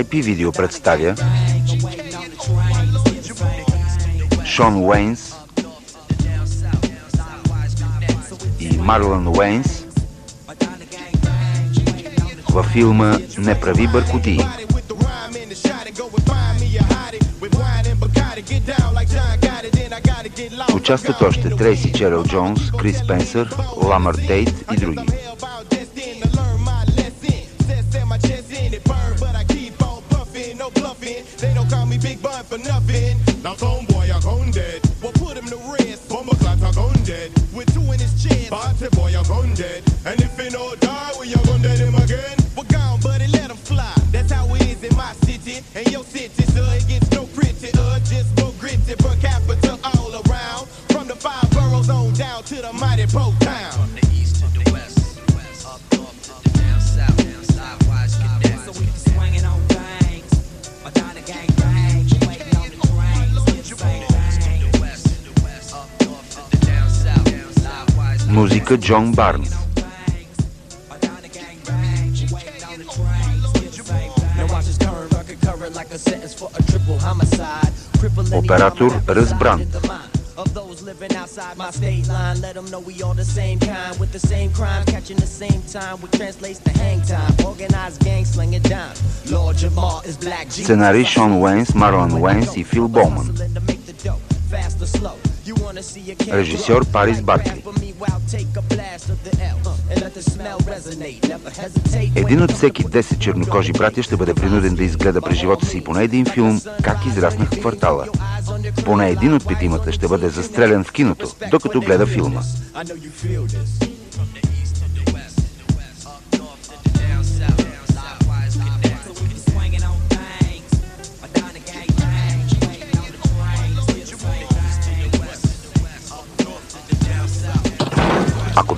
IP видео представя Шон Уейнс и Марлон Уейнс във филма Не прави бъркотии. Участват още Трейси Черел Джонс, Крис Спенсър, Ламар Тейт и други. John Barnes. Operator Rysbrand. of those living outside my state line. Let them know we all the same kind, with the same crime, catching the same time, hang time. Organized gang down. Lord is black Scenario Sean Waynes, Marlon Wayne, e Phil Bowman. Regisseur Paris Barkley. Един от всеки 10 чернокожи братя ще бъде принуден да изгледа през живота си поне един филм «Как израснах в квартала». Поне един от петимата ще бъде застрелян в киното, докато гледа филма.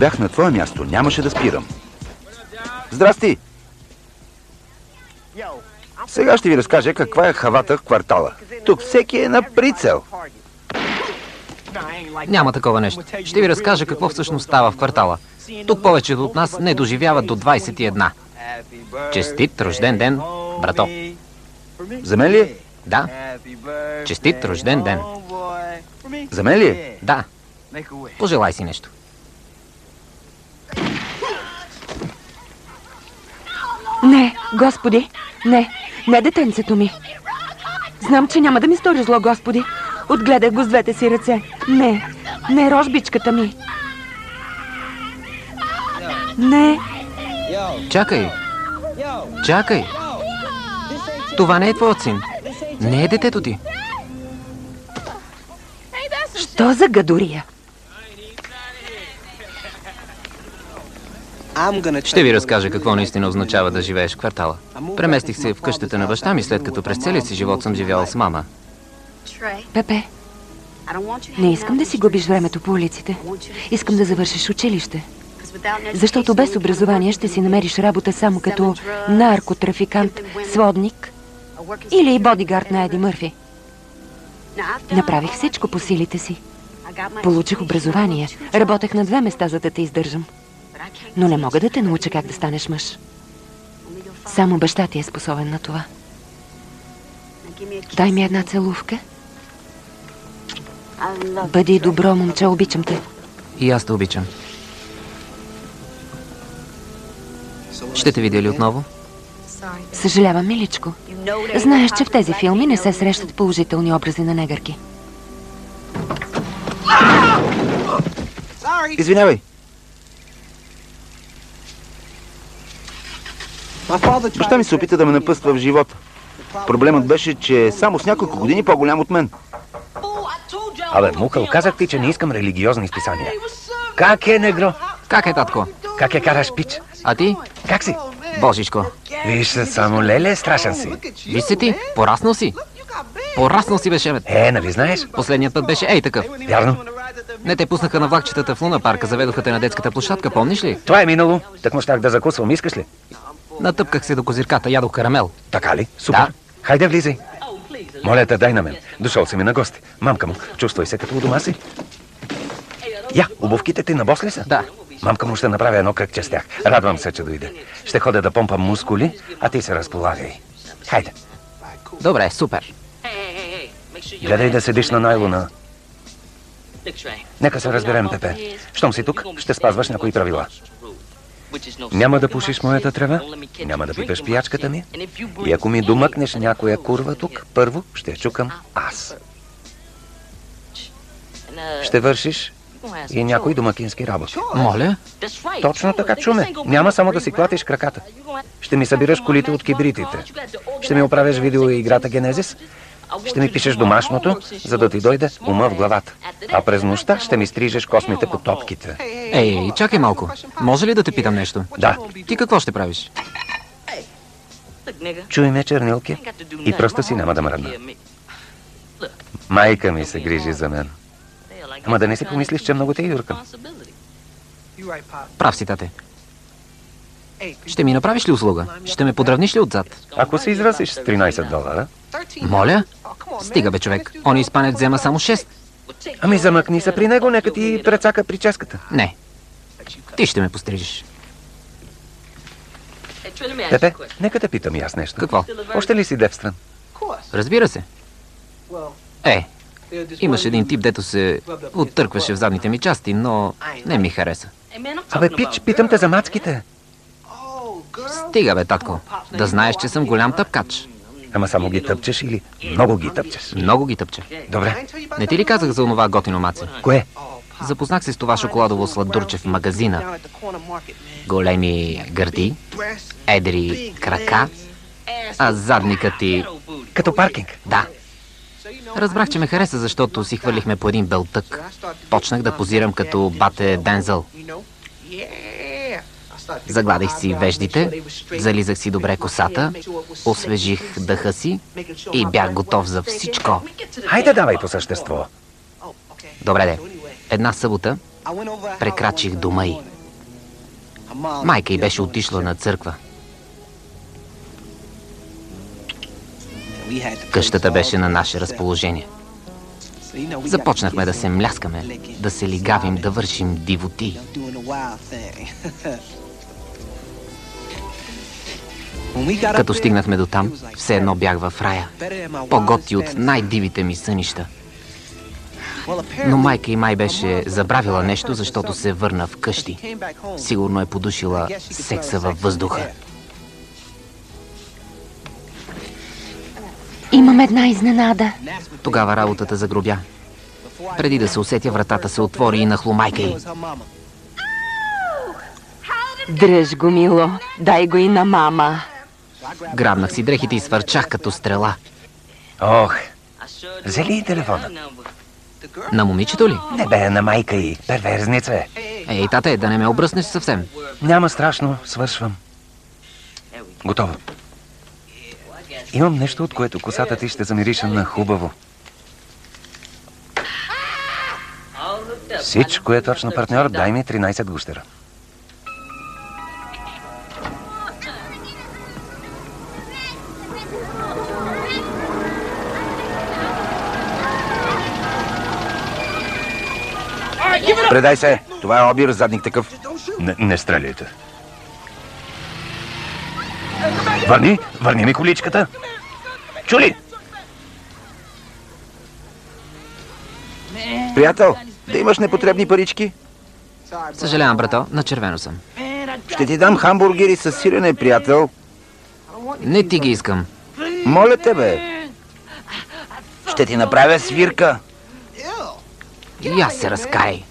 Бях на твое място, нямаше да спирам. Здрасти! Сега ще ви разкажа каква е хавата в квартала. Тук всеки е на прицел. Няма такова нещо. Ще ви разкажа какво всъщност става в квартала. Тук повечето от нас не доживяват до 21. Честит рожден ден, брато. За мен ли е? Да. Честит рожден ден. За мен ли е? Да. Пожелай си нещо. Не, Господи, не, не детенцето ми. Знам, че няма да ми стори зло, Господи. Отгледах го с двете си ръце. Не, не рожбичката ми. Не. Чакай. Чакай. Това не е твоят син. Не е детето ти. Що за гадория? Ще ви разкажа какво наистина означава да живееш в квартала. Преместих се в къщата на баща ми, след като през целия си живот съм живял с мама. Пепе, не искам да си губиш времето по улиците. Искам да завършиш училище. Защото без образование ще си намериш работа само като наркотрафикант, сводник или бодигард на Еди Мърфи. Направих всичко по силите си. Получих образование. Работех на две места, за да те издържам. Но не мога да те науча как да станеш мъж. Само баща ти е способен на това. Дай ми една целувка. Бъди добро, момче, обичам те. И аз те обичам. Ще те видя ли отново? Съжалявам, миличко. Знаеш, че в тези филми не се срещат положителни образи на негърки. Извинявай. Баща ми се опита да ме напъства в живота. Проблемът беше, че е само с няколко години по-голям от мен. Абе, Мукъл, казах ти, че не искам религиозни изписания. Как е, негро? Как е, татко? Как е караш пич? А ти? Как си? Божичко. Виж се, само леле, страшен си. Виж се ти, пораснал си. Пораснал си беше, бе. Е, нали знаеш? Последният път беше ей такъв. Вярно. Не те пуснаха на влакчетата в Луна парка, заведоха те на детската площадка, помниш ли? Това е минало. Так му щях да закусвам, искаш ли? Натъпках се до козирката, ядох карамел. Така ли? Супер. Да. Хайде, влизай. Моля те, дай на мен. Дошъл си ми на гости. Мамка му, чувствай се като у дома си. Я, обувките ти на бос ли са? Да. Мамка му ще направя едно кръгче с тях. Радвам се, че дойде. Ще ходя да помпам мускули, а ти се разполагай. Хайде, Добре, супер. гледай да седиш на найлона. Нека се разберем, Пепе. Щом си тук, ще спазваш някои правила. Няма да пушиш моята трева, няма да пипеш пиячката ми. И ако ми домъкнеш някоя курва тук, първо ще я чукам аз. Ще вършиш и някои домакински работи. Моля? Точно така, чуме. Няма само да си клатиш краката. Ще ми събираш колите от кибритите. Ще ми оправяш видеоиграта Генезис. Ще ми пишеш домашното, за да ти дойде ума в главата. А през нощта ще ми стрижеш космите по топките. Ей, чакай малко. Може ли да те питам нещо? Да, Ти какво ще правиш? чуй ме, чернилки, и пръста си няма да мръдна. Майка ми се грижи за мен. Ама да не си помислиш, че много те юркам. Прав си, тате. Ще ми направиш ли услуга? Ще ме подравниш ли отзад? Ако се изразиш с 13 долара, Моля? Стига бе, човек. Он испанец взема само 6. ами замъкни се при него, нека ти прецака прическата. Не. Ти ще ме пострижиш. Пепе, нека те питам и аз нещо. Какво? Още ли си девствен? Разбира се. Е, имаш един тип, дето се оттъркваше в задните ми части, но не ми хареса. Абе, пич, питам те за мацките. Стига бе, татко. Да знаеш, че съм голям тъпкач. Ама само ги тъпчеш или много ги тъпчеш? Много ги тъпча. Добре. Не ти ли казах за онова готино маце? Кое? Запознах се с това шоколадово сладурче в магазина. Големи гърди, едри крака, а задникът ти... Като паркинг. Да. Разбрах, че ме хареса, защото си хвърлихме по един белтък. Почнах да позирам като бате Дензъл. Загладих си веждите, зализах си добре косата, освежих дъха си и бях готов за всичко. Хайде, давай по същество. Добре де. Една събота прекрачих дома й. Майка й беше отишла на църква. Къщата беше на наше разположение. Започнахме да се мляскаме, да се лигавим, да вършим дивоти. Като стигнахме до там, все едно бях в рая. По-готи от най-дивите ми сънища. Но майка и май беше забравила нещо, защото се върна в къщи. Сигурно е подушила секса във въздуха. Имам една изненада. Тогава работата загробя. Преди да се усетя, вратата се отвори и нахлу майка й. Дръж го, мило. Дай го и на мама. Грабнах си дрехите и свърчах като стрела. Ох, взели и телефона. На момичето ли? Не бе, на майка и перверзница. Ей, тате, да не ме обръснеш съвсем. Няма страшно, свършвам. Готово. Имам нещо, от което косата ти ще замирише на хубаво. Всичко е точно, партньор. Дай ми 13 гущера. Предай се. Това е обир, задник такъв. Не, не стреляйте. Върни, върни ми количката. Чули? Приятел, да имаш непотребни парички? Съжалявам, брато, на червено съм. Ще ти дам хамбургери с сирене, приятел. Не ти ги искам. Моля те, бе. Ще ти направя свирка. И аз се разкай.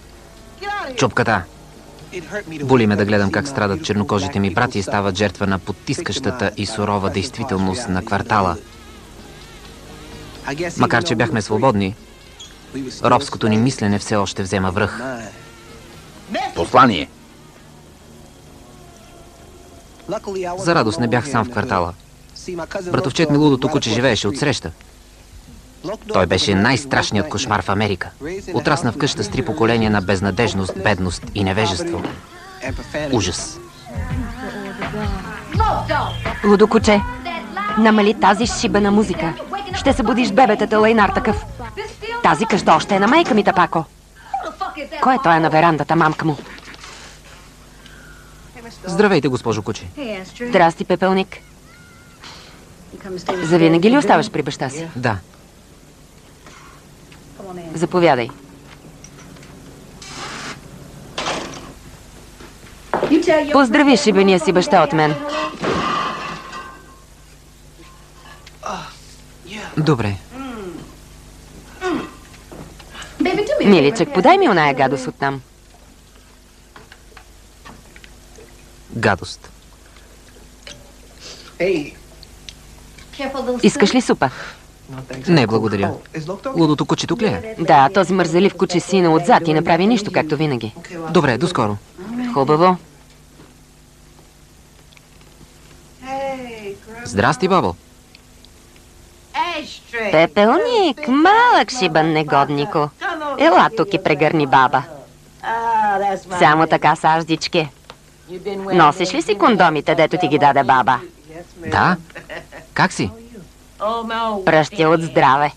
Чупката. Боли ме да гледам как страдат чернокожите ми брати и стават жертва на потискащата и сурова действителност на квартала. Макар, че бяхме свободни, робското ни мислене все още взема връх. Послание. За радост не бях сам в квартала. Братовчет ми лудото куче живееше отсреща. Той беше най-страшният кошмар в Америка. Отрасна в къща с три поколения на безнадежност, бедност и невежество. Ужас. Лудо куче, намали тази шибана музика. Ще събудиш бебетата лайнар такъв. Тази къща още е на майка ми, тапако. Кой е той на верандата, мамка му? Здравейте, госпожо Куче. Здрасти, пепелник. Завинаги ли оставаш при баща си? Да. Заповядай. Поздрави шибения си баща от мен. Добре. Миличък, подай ми оная гадост оттам. Гадост. Искаш ли супа? Не, благодаря. Лудото куче тук ли е? Да, този мързелив куче сина отзад и направи нищо, както винаги. Добре, доскоро. Хубаво. Здрасти, Бабо. Пепелник, малък шибан негоднико. Ела тук и прегърни баба. Само така, саждички. Носиш ли си кондомите, дето ти ги даде баба? Да? Как си? Пръщя от здраве.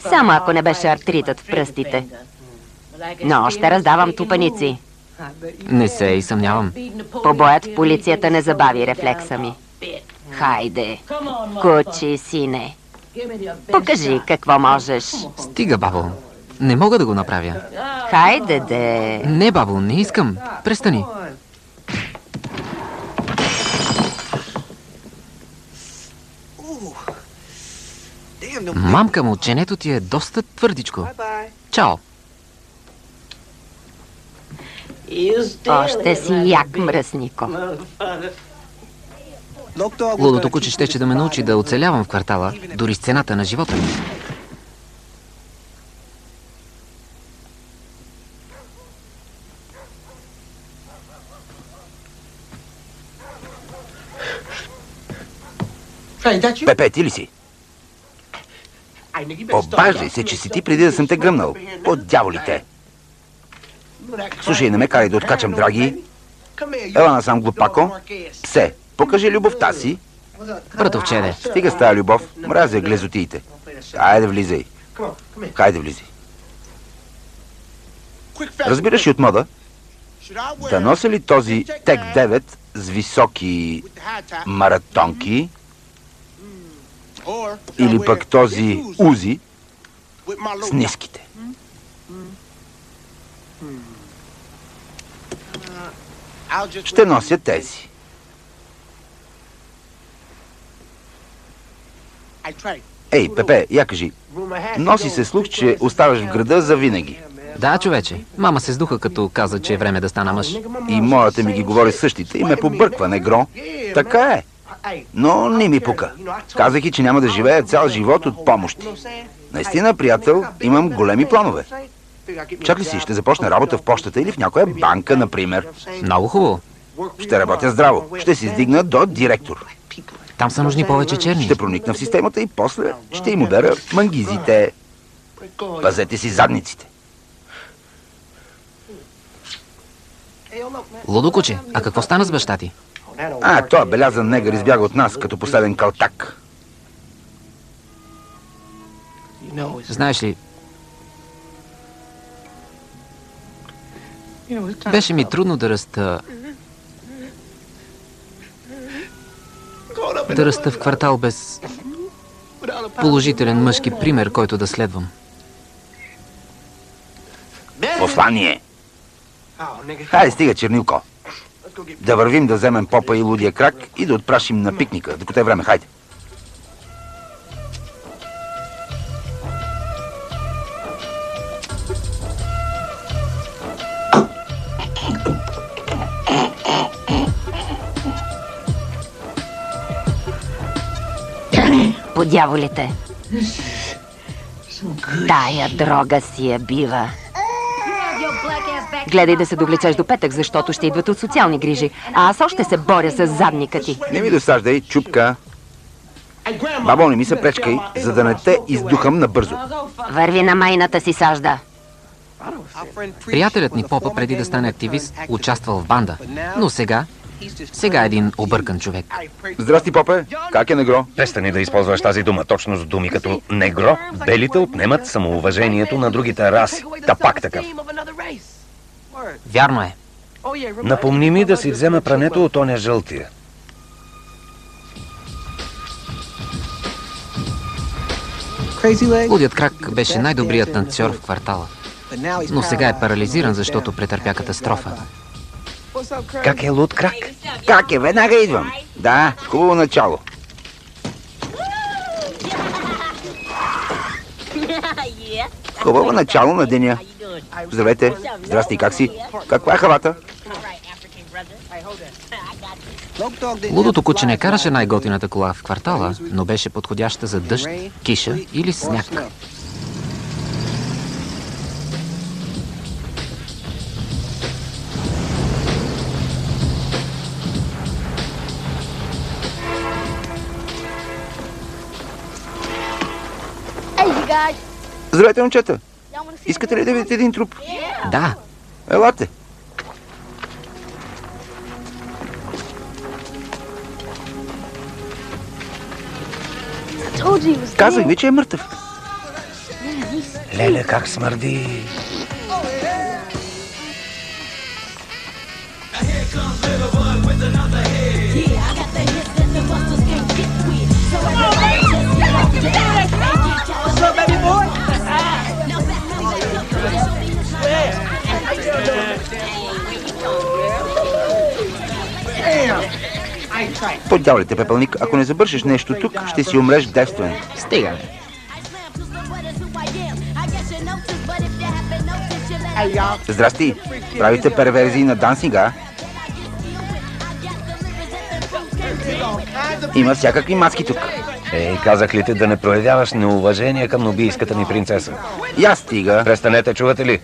Само ако не беше артритът в пръстите. Но още раздавам тупаници. Не се и съмнявам. Побоят в полицията не забави рефлекса ми. Хайде, кучи, сине. Покажи какво можеш. Стига, бабо. Не мога да го направя. Хайде, де. Не, бабо, не искам. Престани. Мамка му, ченето ти е доста твърдичко. Чао. Още си як мръснико. Лудото куче щеше да ме научи да оцелявам в квартала, дори с цената на живота ми. Пепе, ти ли си? Обаждай се, че си ти преди да съм те гръмнал. От дяволите. Слушай, не ме карай да откачам, драги. Ела насам, глупако. Псе, покажи любовта си. Братовчеде, Стига с тая любов. Мразя глезотиите. Айде, влизай. Хайде, влизай. Разбираш ли от мода? Да нося ли този Тек 9 с високи маратонки или пък този Узи с ниските? Ще нося тези. Ей, Пепе, я кажи, носи се слух, че оставаш в града за винаги. да, човече. Мама се сдуха, като каза, че е време да стана мъж. И моята ми ги говори същите и ме побърква, негро. Така е. Но не ми пука. Казах и, че няма да живея цял живот от помощи. Наистина, приятел, имам големи планове. Чакай си, ще започна работа в почтата или в някоя банка, например. Много хубаво. Ще работя здраво. Ще се издигна до директор. Там са нужни повече черни. Ще проникна в системата и после ще им ударя мангизите. Пазете си задниците. Лудо куче, а какво стана с баща ти? А, той белязан негър избяга от нас като последен калтак. Знаеш ли, беше ми трудно да раста... Да раста в квартал без положителен мъжки пример, който да следвам. Послание. Хайде, стига, чернилко. Да вървим да вземем попа и лудия крак и да отпрашим на пикника, докато е време. Хайде. По дяволите. Тая дрога си я бива. Гледай да се довлечеш до петък, защото ще идват от социални грижи. А аз още се боря с задника ти. Не ми досаждай, чупка. Бабо, не ми се пречкай, за да не те издухам набързо. Върви на майната си сажда. Приятелят ни Попа, преди да стане активист, участвал в банда. Но сега, сега е един объркан човек. Здрасти, попе. Как е негро? Престани да използваш тази дума точно с думи като негро. Белите отнемат самоуважението на другите раси. Та пак такъв. Вярно е. Напомни ми да си взема прането от оня жълтия. Лудият крак беше най-добрият танцор в квартала. Но сега е парализиран, защото претърпя катастрофа. Как е луд крак? Как е? Веднага идвам. Да, хубаво начало. Хубаво начало на деня. Здравейте. Здрасти, как си? Каква е хавата? Лудото куче не караше най-готината кола в квартала, но беше подходяща за дъжд, киша или сняг. Здравейте, момчета. Искате ли да видите един труп? Да, Елате. Казах ви, че е мъртъв. Леле, как смърди. Подявалите, пепелник, ако не забършиш нещо тук, ще си умреш девствен. стига. Здрасти. Правите перверзии на дансинга? Има всякакви маски тук. Ей, казах ли ти да не проявяваш неуважение към нобийската ни принцеса? Я стига. Престанете, чувате ли?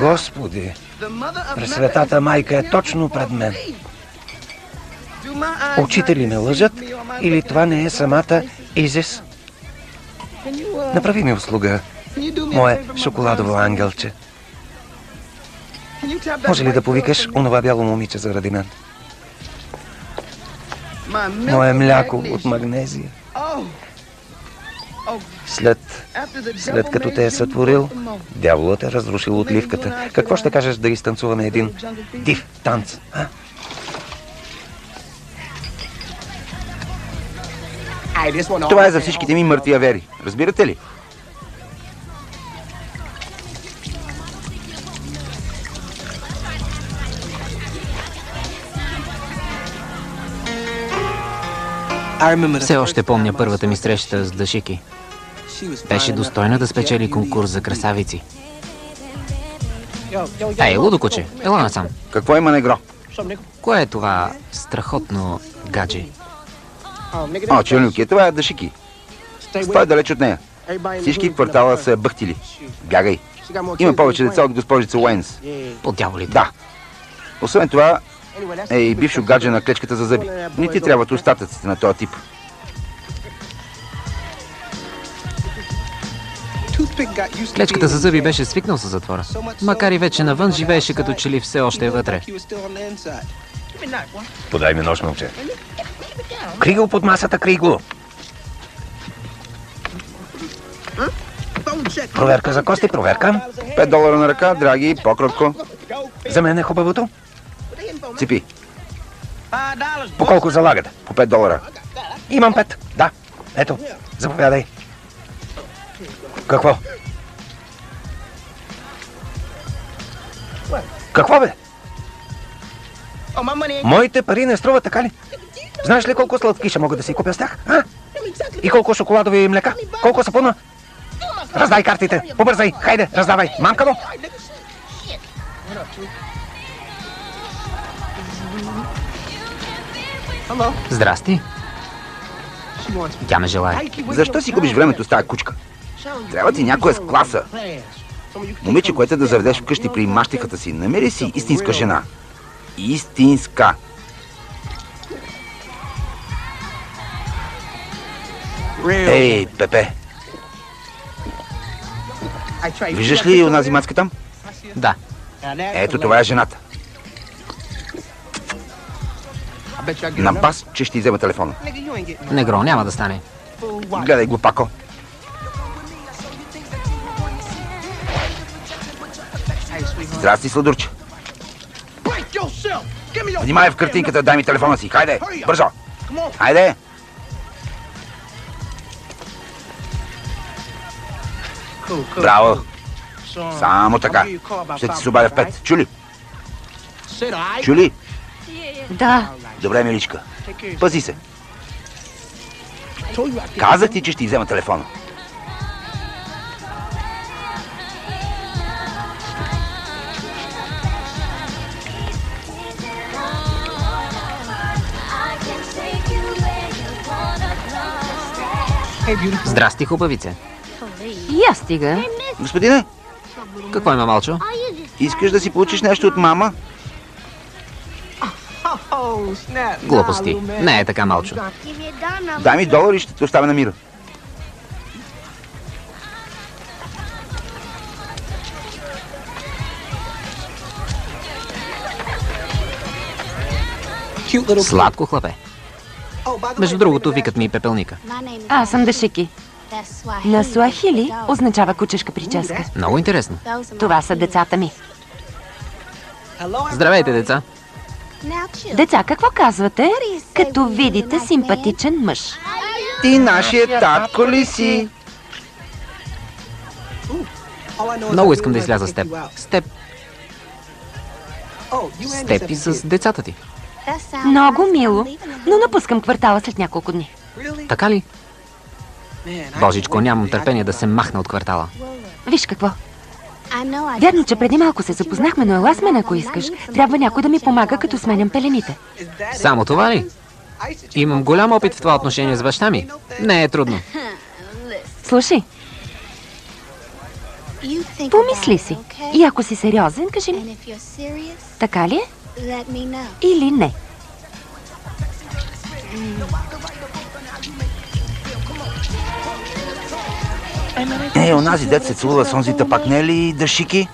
Господи, Пресветата майка е точно пред мен. Очите ли ме лъжат или това не е самата Изис? Направи ми услуга, мое шоколадово ангелче. Може ли да повикаш онова бяло момиче заради мен? Мое мляко от магнезия. След, след като те е сътворил, дяволът е разрушил отливката. Какво ще кажеш да изтанцуваме един див танц? А? Това е за всичките ми мъртви авери. Разбирате ли? Все още помня първата ми среща с Дашики. Беше достойна да спечели конкурс за красавици. Ей, лудо куче, ела насам. Какво има негро? Кое е това страхотно гадже? О, челюки, това е Дашики. Стой далеч от нея. Всички в квартала са бъхтили. Бягай. Има повече деца от госпожица Уейнс. По дяволите. Да. Освен това, е и бившо гадже на клечката за зъби. Не ти трябват остатъците на този тип. Клечката за зъби беше свикнал с затвора. Макар и вече навън, живееше като че ли все още е вътре. Подай ми нож, момче. Крий го под масата, крий го. Проверка за кости, проверка. 5 долара на ръка, драги, по-кротко. За мен е хубавото. Ципи, По колко залагате? по 5 долара. Имам пет. Да. Ето, заповядай. Какво? Какво бе? Моите пари не струват, така ли? Знаеш ли колко сладкиша мога да си купя с тях? А? И колко шоколадови млека? Колко сапуна? Раздай картите. Побързай. Хайде, раздавай. Мамка го. Здрасти. Тя ме желая. Защо си губиш времето с тази кучка? Трябва ти някоя с класа. Момиче, което да заведеш вкъщи при мащихата си. Намери си истинска жена. Истинска. Ей, Пепе, виждаш ли онази мацка там? Да. Ето това е жената. На бас, че ще взема телефона. Негро, няма да стане. Гледай глупако. Здрасти, сладурче. Внимай в картинката, дай ми телефона си. Хайде, бързо. Хайде. Браво! Само така. Ще ти се обадя в пет. Чули? Чули? Да, Добре, миличка. Пази се. Казах ти, че ще ти взема телефона. Здрасти, хубавице. Я стига. Господине, Какво има, Малчо? искаш да си получиш нещо от мама? Глупости. Не е така, Малчо. Дай ми долар и ще те оставя на мира. Сладко хлапе. Между другото, викат ми и пепелника. Аз съм Дашики. На суахили означава кучешка прическа. Много интересно. Това са децата ми. Здравейте, деца. Деца, какво казвате, като видите симпатичен мъж? Ти нашия татко ли си? Много искам да изляза с теб. С теб. С теб и с децата ти. Много мило, но напускам квартала след няколко дни. Така ли? Божичко, нямам търпение да се махна от квартала. Виж какво. Вярно, че преди малко се запознахме, но ела с мен, ако искаш. Трябва някой да ми помага, като сменям пелените. Само това ли? Имам голям опит в това отношение с баща ми. Не е трудно. Слушай, помисли си. И ако си сериозен, кажи ми, така ли е или не? Е, онази дет се целува с онзи пак не е ли дъшики?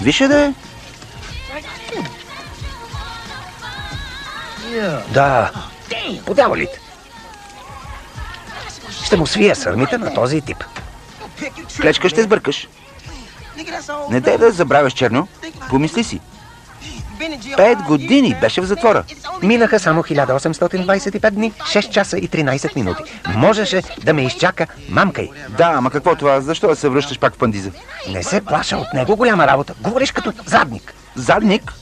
Више да е. Да. По дяволите. Ще му свия сърмите на този тип. Клечка ще сбъркаш. Не дай да забравяш черно. Помисли си. Пет години беше в затвора. Минаха само 1825 дни, 6 часа и 13 минути. Можеше да ме изчака мамка й. Да, ама какво това? Защо да се връщаш пак в пандиза? Не се плаша от него голяма работа. Говориш като задник. Задник?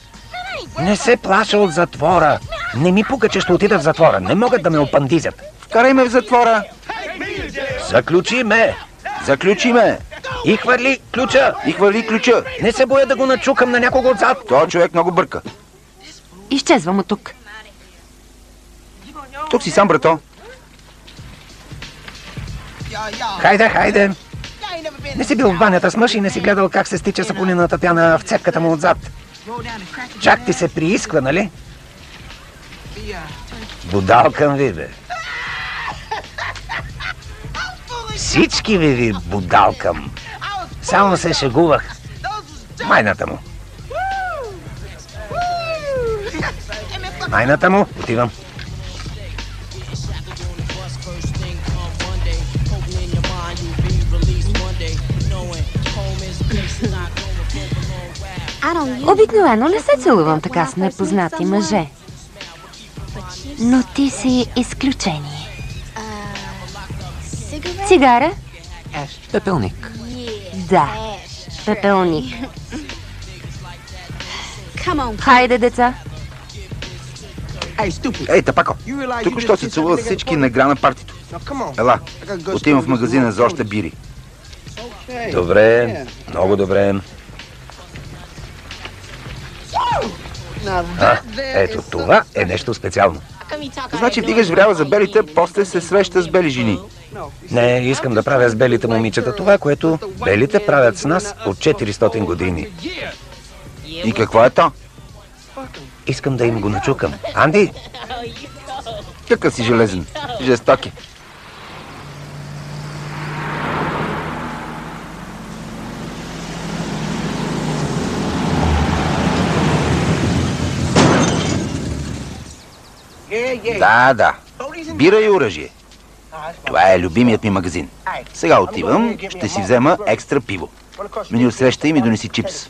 Не се плаша от затвора. Не ми пука, че ще отида в затвора. Не могат да ме опандизят. Вкарай ме в затвора. Заключи ме Заключи ме. и хвърли ключа. И хвърли ключа. Не се боя да го начукам на някого отзад. Той човек много бърка. Изчезвам от тук. Тук си сам, брато. Хайде, хайде. Не си бил в банята с мъж и не си гледал как се стича сапунината пяна в цепката му отзад. Чак ти се приисква, нали? Будалкам ви, бе. Всички ви ви будалкам. Само се шегувах. Майната му. Майната му, отивам. Обикновено не се целувам така с непознати мъже. Но ти си изключение. Цигара? Пепелник. Да. Пепелник. Хайде, деца. Ей, тапако. Тук що се целуват всички на игра на партито. Ела, отивам в магазина за още бири. Добре, много добре. А, ето това е нещо специално. Значи вдигаш врява за белите, после се среща с бели жени. Не, искам да правя с белите момичета това, което белите правят с нас от 400 години. И какво е то? Искам да им го начукам. Анди, Какъв си железен? Жестоки. Да, да. Бира и оръжие. Това е любимият ми магазин. Сега отивам, ще си взема екстра пиво. Меню среща и ми донеси чипс.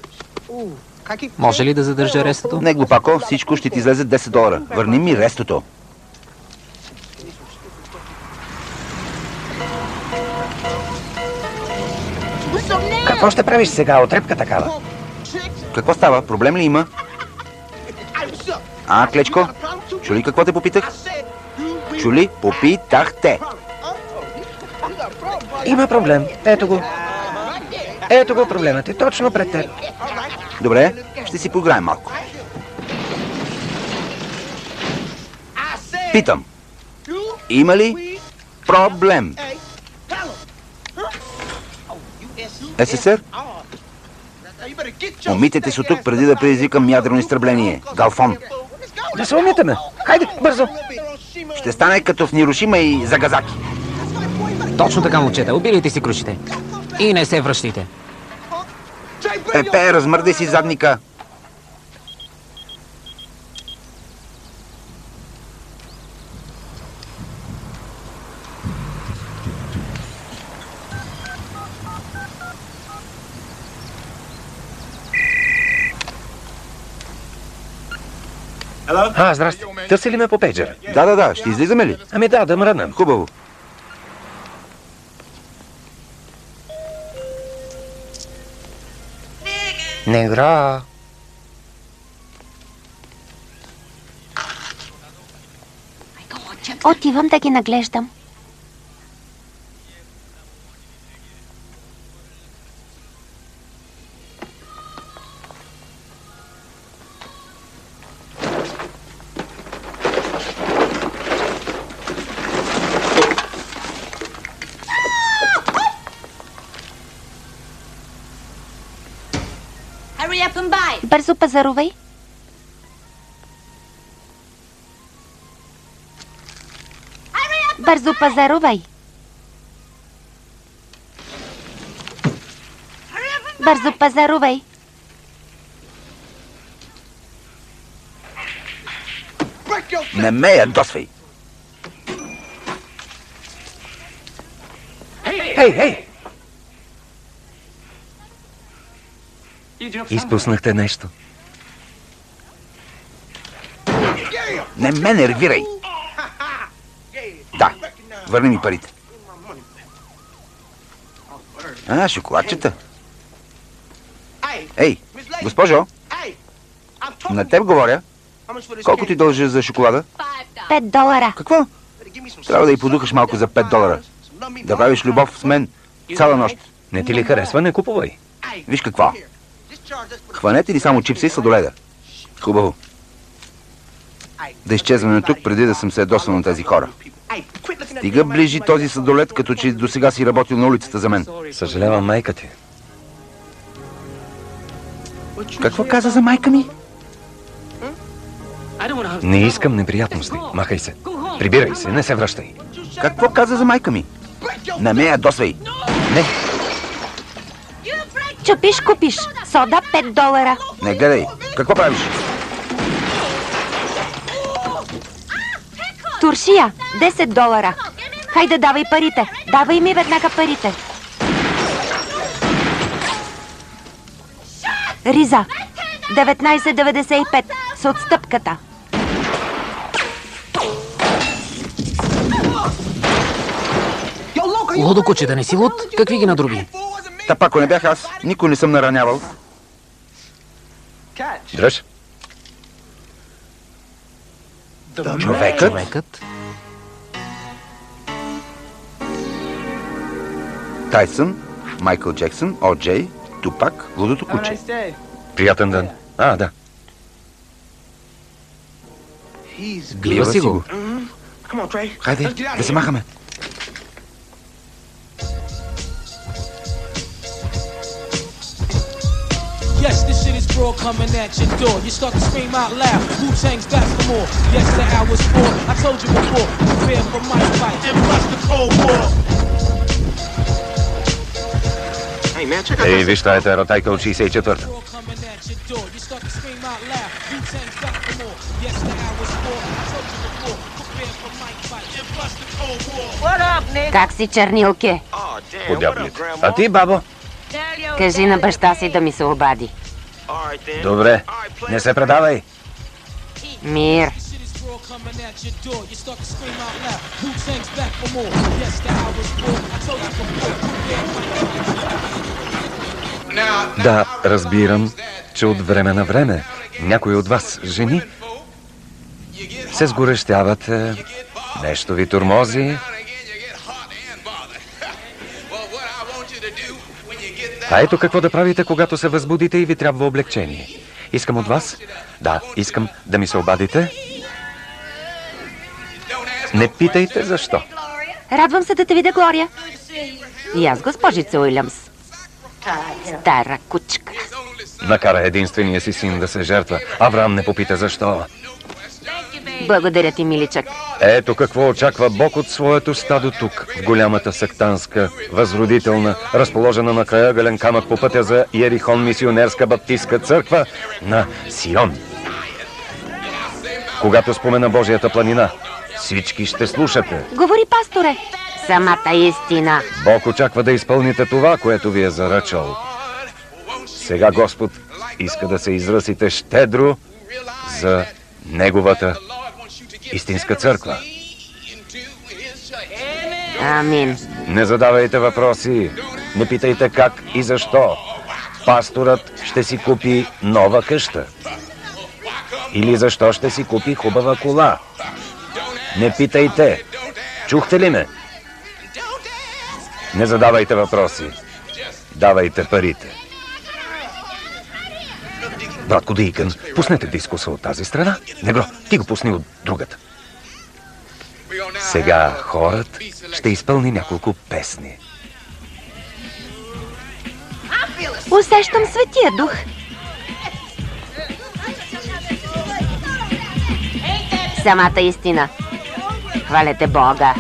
Може ли да задържа рестото? Не, глупако, всичко ще ти излезе 10 долара. Върни ми рестото. Какво ще правиш сега? Отрепка такава. Какво става? Проблем ли има? А, Клечко? Чули какво те попитах? Чули? Попитахте. Има проблем. Ето го. Ето го проблемът е точно пред теб. Добре, ще си поиграем малко. Питам. Има ли проблем? СССР? Умитете се тук преди да предизвикам ядрено изтребление. Галфон. Да се умитаме. Хайде, бързо. Ще стане като в Нирошима и Загазаки. Точно така, момчета. Убирайте си крушите. И не се връщайте. Пепе, размърдай си задника. А, здрасти. Търси ли ме по пейджер? Да, да, да. Ще излизаме ли? Ами да, да мръднем. Хубаво. Негра. Отивам да ги наглеждам. Пазарувай. Бързо пазарувай. Бързо пазарувай. Не ме ядосвай. Ей, ей! Изпуснахте нещо. Не ме нервирай. Да, върни ми парите. А, шоколадчета. Ей, госпожо, на теб говоря. Колко ти дължа за шоколада? Пет долара. Какво? Трябва да й подухаш малко за 5 долара. Да правиш любов с мен цяла нощ. Не ти ли харесва, не купувай. Виж какво. Хванете ли само чипса и сладоледа? Хубаво. Да изчезваме тук, преди да съм се ядосал на тези хора. Стига ближи този сладолед, като че до сега си работил на улицата за мен. Съжалявам майка ти. Какво каза за майка ми? Не искам неприятности. Махай се. Прибирай се, не се връщай. Какво каза за майка ми? Не ме ядосвай. Не, Чупиш, купиш. Сода 5 долара. не гледай. Какво правиш? Туршия 10 долара. Хайде, давай парите. Давай ми веднага парите. Риза 19,95 с отстъпката. Лудо куче, да не си луд? Какви ги надруби? Та пак, ако не бях аз, никой не съм наранявал. Дръж. Човекът? Човекът? Тайсън, Майкъл Джексън, О. Джей, Тупак, Лудото куче. Приятен ден. А, да. Бива си го. Хайде, да се махаме. Yes, this shit is raw coming at your door. You start to scream out loud. Wu Tang's back for more. Yes, the hour's four. I told you before. Prepare for my fight and bust the cold war. Ей, виж, това е теротайка от 64-та. Raw coming at your door. You start to scream out loud. Wu Tang's back for more. Yes, the hour's four. I told you before. Prepare for my fight and bust the cold war. Как си, чернилки? Подяблит. А ти, бабо? Кажи на баща си да ми се обади. Добре. Не се предавай. Мир. Да, разбирам, че от време на време някои от вас, жени, се сгорещявате, нещо ви турмози. А ето какво да правите, когато се възбудите и ви трябва облегчение. Искам от вас, да, искам да ми се обадите. Не питайте защо. Радвам се да те видя, Глория. И аз, госпожица Уилямс. Стара кучка. Накара единствения си син да се жертва. Авраам не попита защо. Благодаря ти, миличък. Ето какво очаква Бог от своето стадо тук, в голямата сектантска, възродителна, разположена на края гален камък по пътя за Ерихон мисионерска баптистска църква на Сион. Когато спомена Божията планина, всички ще слушате. Говори, пасторе. Самата истина. Бог очаква да изпълните това, което ви е заръчал. Сега Господ иска да се изръсите щедро за Неговата истинска църква. Амин. Не задавайте въпроси. Не питайте как и защо. Пасторът ще си купи нова къща. Или защо ще си купи хубава кола. Не питайте. Чухте ли ме? Не задавайте въпроси. Давайте парите. Братко Дийкън, пуснете дискуса от тази страна. Негро, ти го пусни от другата. Сега хорът ще изпълни няколко песни. Усещам светия дух. Самата истина. Хвалете Бога.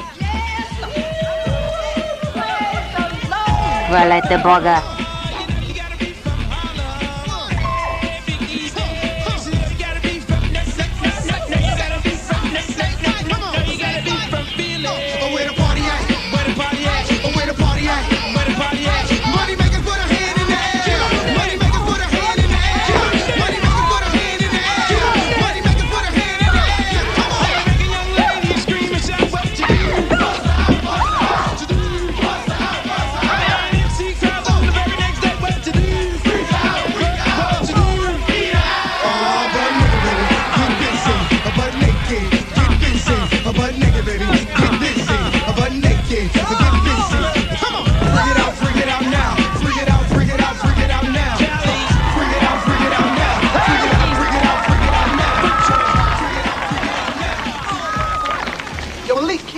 Хвалете Бога.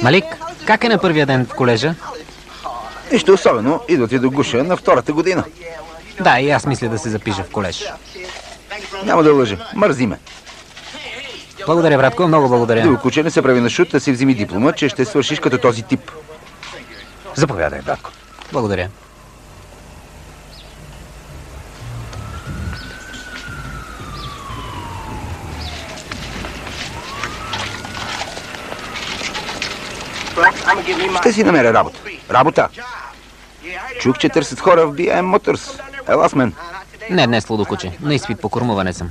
Малик, как е на първия ден в колежа? Нищо особено, идват и до гуша на втората година. Да, и аз мисля да се запиша в колеж. Няма да лъжа, мързи ме. Благодаря, братко, много благодаря. Друго куче не се прави на шут, да си вземи диплома, че ще свършиш като този тип. Заповядай, братко. Благодаря. Ще си намеря работа. Работа. Чух, че търсят хора в BM Motors. Ела с мен. Не днес, лудокуче. На изпит по кормуване съм.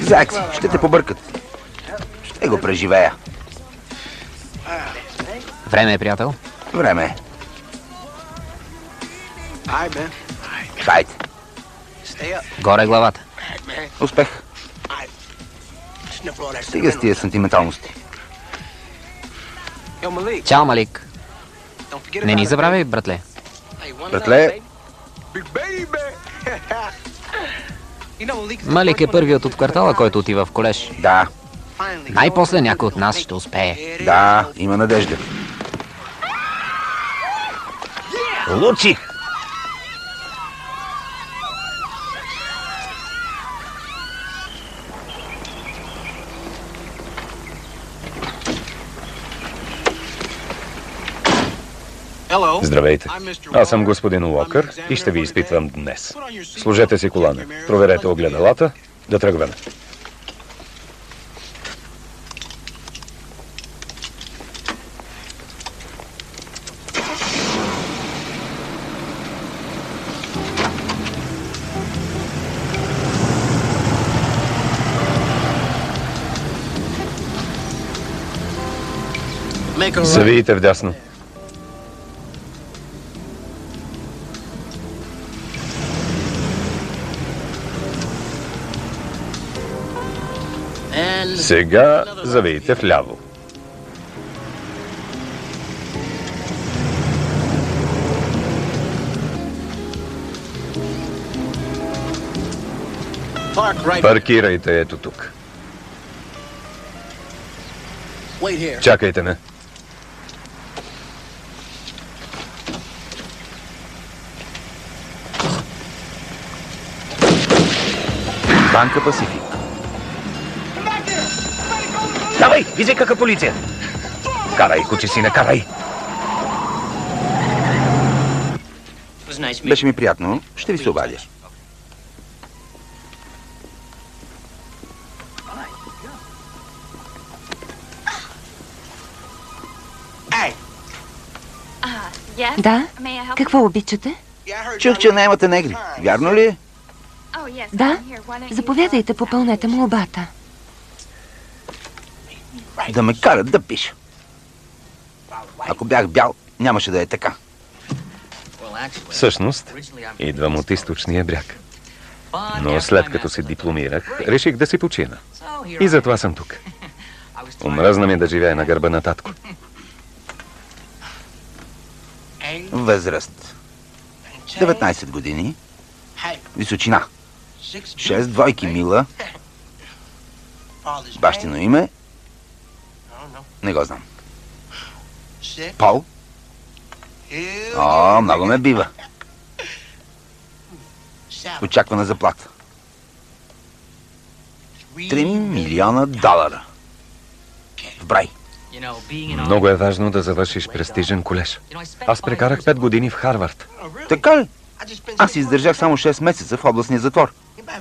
Закси, ще те побъркат. Ще го преживея. Време е, приятел. Време е. Хайде. Горе главата. Успех. Стига с тия сантименталности. Чао, Малик. Не ни забравяй, братле. Братле, Малик е първият от квартала, който отива в колеж. да, Най-после някой от нас ще успее. да, има надежда. Лучих! Здравейте. Аз съм господин Уокър и ще ви изпитвам днес. Служете си колана. Проверете огледалата. Да тръгваме. Завидите вдясно. Сега завийте вляво. Паркирайте ето тук. Чакайте ме. Банка Пасифик. Давай, визикаха полиция. Карай, куче сина, карай. Беше ми приятно. Ще ви се обадя. Да? Какво обичате? Чух, че наемате негри. Вярно ли е? Да? Заповядайте, попълнете му обата. Да ме карат да пиша. Ако бях бял, нямаше да е така. Всъщност, идвам от източния бряг. Но след като се дипломирах, реших да си почина. И затова съм тук. Омръзна ми да живея на гърба на татко. Възраст. 19 години. Височина. 6 двойки мила. Бащино име. Не го знам. Пол. О, много ме бива. Очаквана заплата. 3 милиона долара. В брай. Много е важно да завършиш престижен колеж. Аз прекарах 5 години в Харвард. Така ли? Аз издържах само 6 месеца в областния затвор.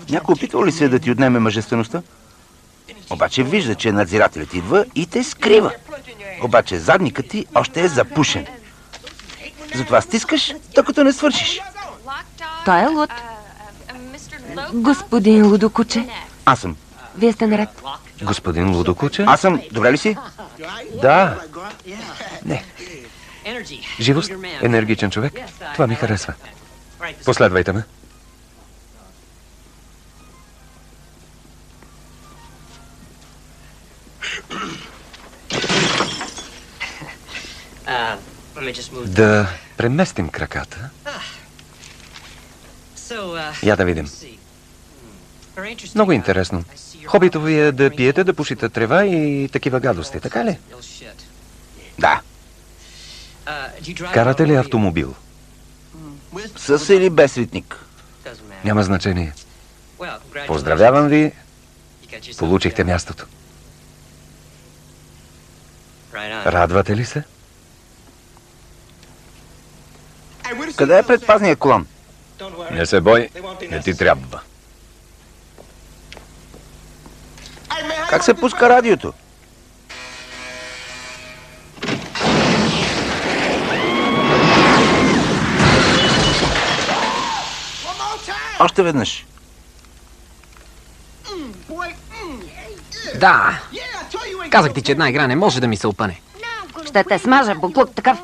Някой опитвал ли се да ти отнеме мъжествеността? Обаче вижда, че надзирателят идва и те скрива. Обаче задникът ти още е запушен. Затова стискаш, докато не свършиш. Той е луд. Господин Лудокуче, Аз съм. вие сте наред. Господин Лудокуче? Аз съм. Добре ли си? Да. Не. Живост, енергичен човек. Това ми харесва. Последвайте ме. Да преместим краката. Я да видим. Много интересно. Хобито ви е да пиете, да пушите трева и такива гадости, така ли? Да. Карате ли автомобил? С или без ритник? Няма значение. Поздравявам ви, получихте мястото. Радвате ли се? Къде е предпазния колон? Не се бой, не ти трябва. Как се пуска радиото? Още веднъж. Да. Казах ти, че една игра не може да ми се опъне. Ще те смажа, буклук такъв.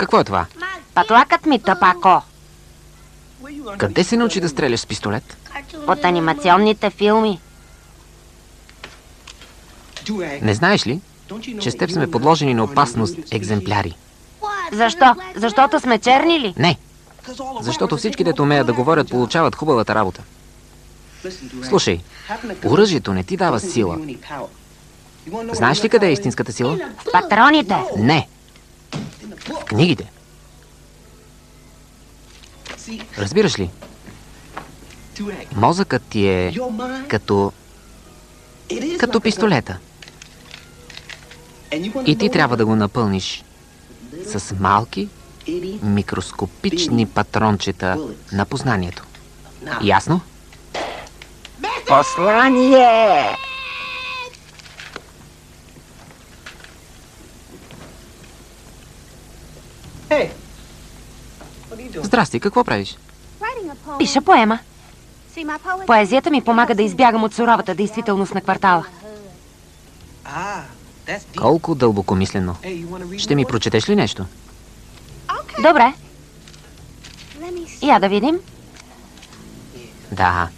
Какво е това? Патлакът ми, тъпако. Къде се научи да стреляш с пистолет? От анимационните филми. Не знаеш ли, че с теб сме подложени на опасност екземпляри? Защо? Защото сме черни ли? Не, защото всички, дето умеят да говорят, получават хубавата работа. Слушай, оръжието не ти дава сила. Знаеш ли къде е истинската сила? В патроните. Не. В книгите. Разбираш ли? Мозъкът ти е като... като пистолета. И ти трябва да го напълниш с малки, микроскопични патрончета на познанието. Ясно? Послание! Здрасти, какво правиш? Пиша поема. Поезията ми помага да избягам от суровата действителност на квартала. Колко дълбокомислено. Ще ми прочетеш ли нещо? Добре. Я да видим. Да.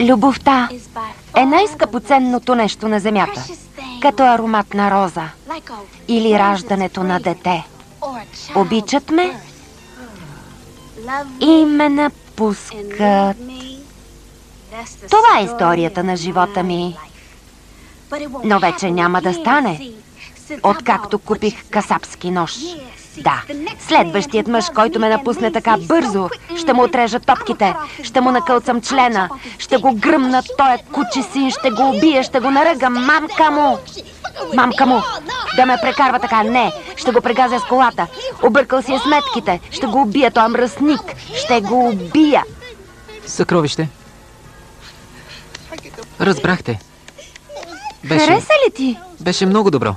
Любовта е най-скъпоценното нещо на земята. Като аромат на роза или раждането на дете. Обичат ме и ме напускат. Това е историята на живота ми. Но вече няма да стане, откакто купих касапски нож. Да, следващият мъж, който ме напусне така бързо, ще му отрежа топките, ще му накълцам члена, ще го гръмна тоя кучи син, ще го убия, ще го наръгам, мамка му! Мамка му! Да ме прекарва така, не! Ще го прегазя с колата. Объркал си е сметките. Ще го убия, той е мръсник. Ще го убия. Съкровище. Разбрахте. Беше, Хареса ли ти? беше много добро.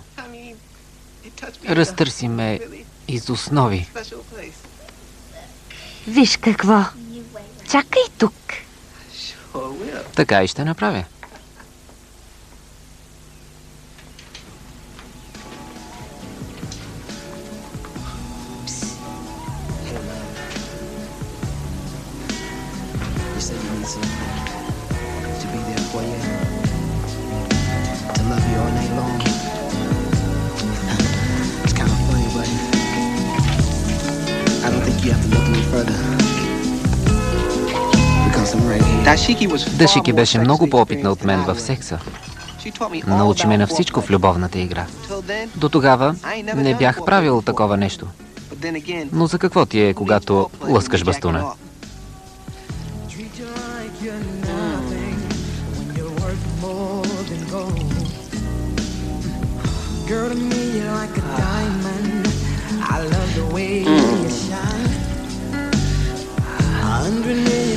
Разтърси ме из основи. Виж какво. Чакай тук. Така и ще направя. Дашики беше много по-опитна от мен в секса. Научи ме на всичко в любовната игра. До тогава не бях правил такова нещо. Но за какво ти е, когато лъскаш бастуна? Treat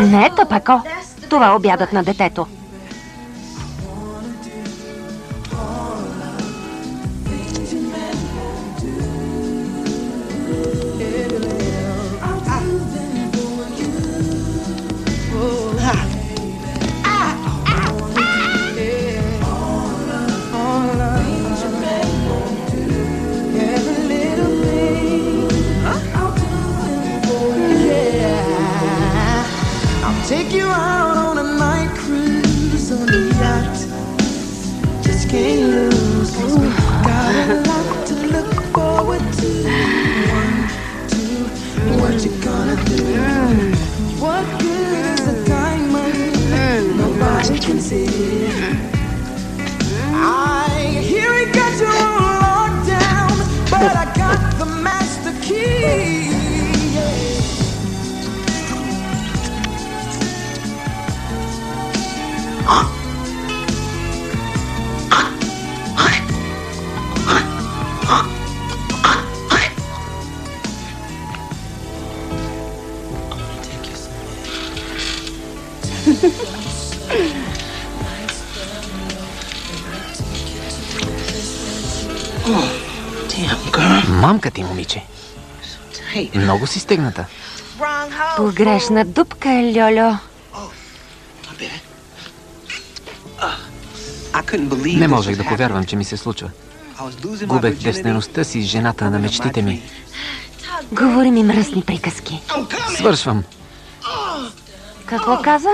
Не, Топако. Това е обядът на детето. Много си стегната. Погрешна дупка, Льолю. Не можех да повярвам, че ми се случва. Губех девствеността си, жената на мечтите ми. Говори ми мръсни приказки. Свършвам. Какво каза?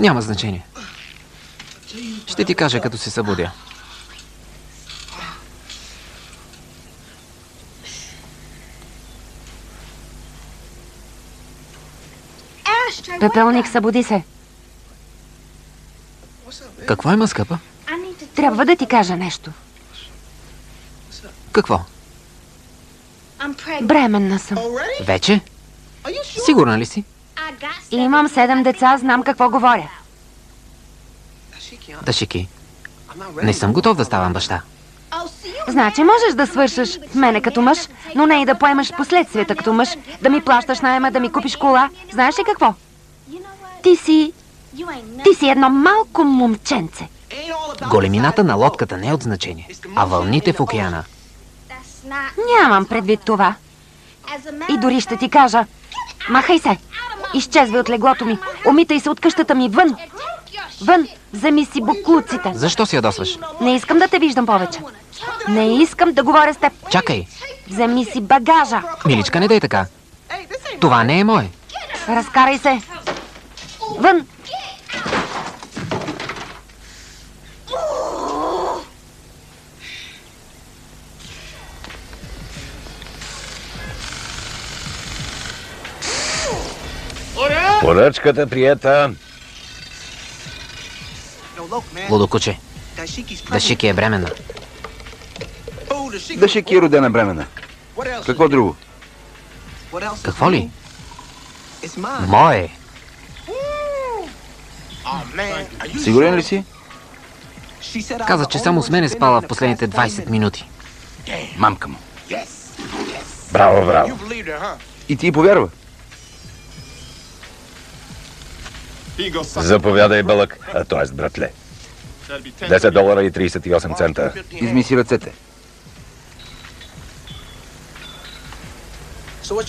Няма значение. Ще ти кажа, като се събудя. Пепелник, събуди се. Какво има, скъпа? Трябва да ти кажа нещо. Какво? Бременна съм. Вече? Сигурна ли си? Имам седем деца, знам какво говоря. Дашики, не съм готов да ставам баща. Значи можеш да свършиш с мене като мъж, но не и да поемаш последствията като мъж, да ми плащаш найема, да ми купиш кола. Знаеш ли какво? Ти си... Ти си едно малко момченце. Големината на лодката не е от значение, а вълните в океана. Нямам предвид това. И дори ще ти кажа. Махай се! Изчезвай от леглото ми. Умитай се от къщата ми. Вън! Вън! Вземи си буклуците. Защо си ядосваш? Не искам да те виждам повече. Не искам да говоря с теб. Чакай! Вземи си багажа. Миличка, не дай така. Това не е мое. Разкарай се. Вън! Поръчката приета. Лудокуче, Дашики е бременна. Дашики е родена бремена. Какво друго? Какво ли? Мое е. Сигурен ли си? Каза, че само с мен е спала в последните 20 минути. Мамка му. Браво, браво. И ти повярва. Заповядай, Бълък, а т.е. братле. 10 долара и 38 цента. Изми си ръцете.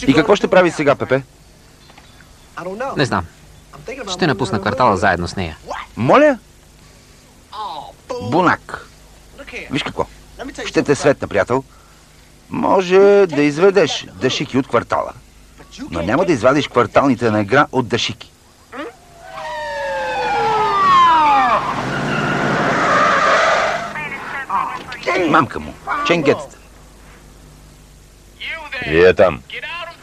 И какво ще прави сега, Пепе? Не знам. Ще напусна квартала заедно с нея. Моля? Бунак. Виж какво. Ще те светна, приятел. Може да изведеш дашики от квартала. Но няма да извадиш кварталните на игра от дашики. Мамка му. Ченгетата. Вие там.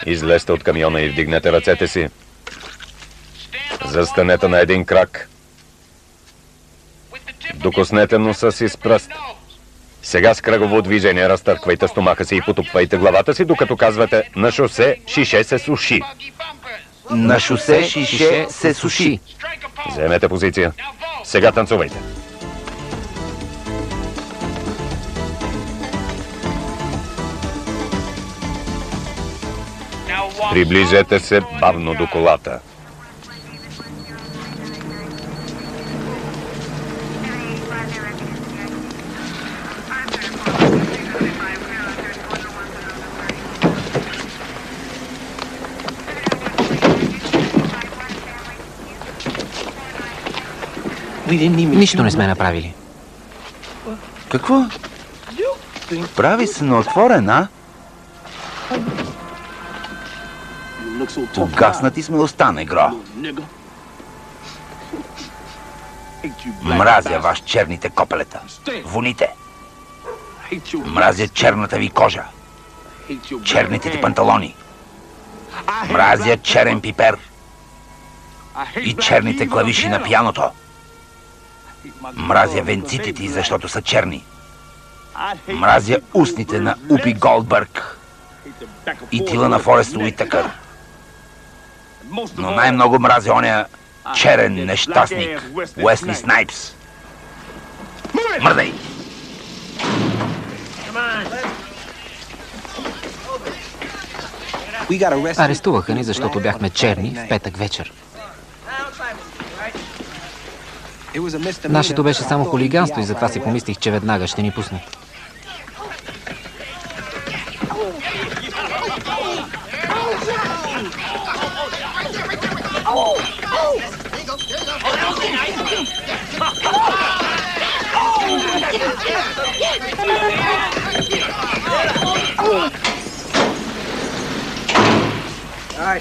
Излезте от камиона и вдигнете ръцете си. Застанете на един крак. Докоснете носа си с пръст. Сега с кръгово движение разтърквайте стомаха си и потупвайте главата си, докато казвате на шосе шише се суши. На шосе шише се суши. Вземете позиция. Сега танцувайте. Приближете се бавно до колата. Нищо не сме направили. Какво? Прави се на отворен, а? Угаснати смелостта, негро. Мразя ваш черните копелета. Воните. Мразя черната ви кожа. Черните ти панталони. Мразя черен пипер. И черните клавиши на пияното. Мразя венците ти, защото са черни. Мразя устните на Упи Голдбърг и тила на Форест Уитъкър. Но най-много мразя оня черен нещастник Уесли Снайпс. Мърдай! Арестуваха ни, защото бяхме черни в петък вечер. Нашето беше само хулиганство и затова си помислих, че веднага ще ни пуснат.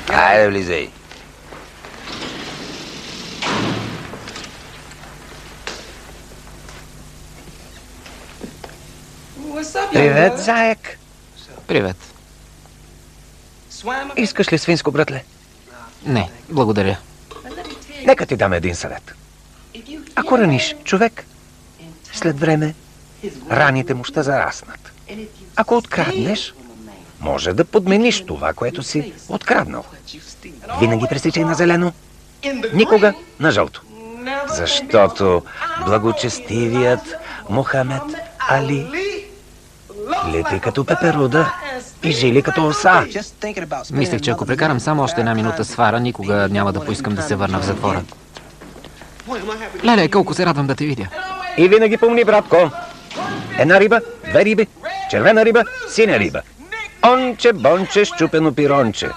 Айде, влизай. Привет, заек. Привет. Искаш ли свинско, братле? Не, благодаря. Нека ти дам един съвет. Ако раниш човек, след време раните му ще зараснат. Ако откраднеш, може да подмениш това, което си откраднал. Винаги пресичай на зелено, никога на жълто. Защото благочестивият Мухамед Али лети като пеперуда и жили като оса. Мислех, че ако прекарам само още една минута с фара, никога няма да поискам да се върна в затвора. Леле, колко се радвам да те видя. И винаги помни, братко, една риба, две риби, червена риба, синя риба. Онче, бонче, щупено пиронче.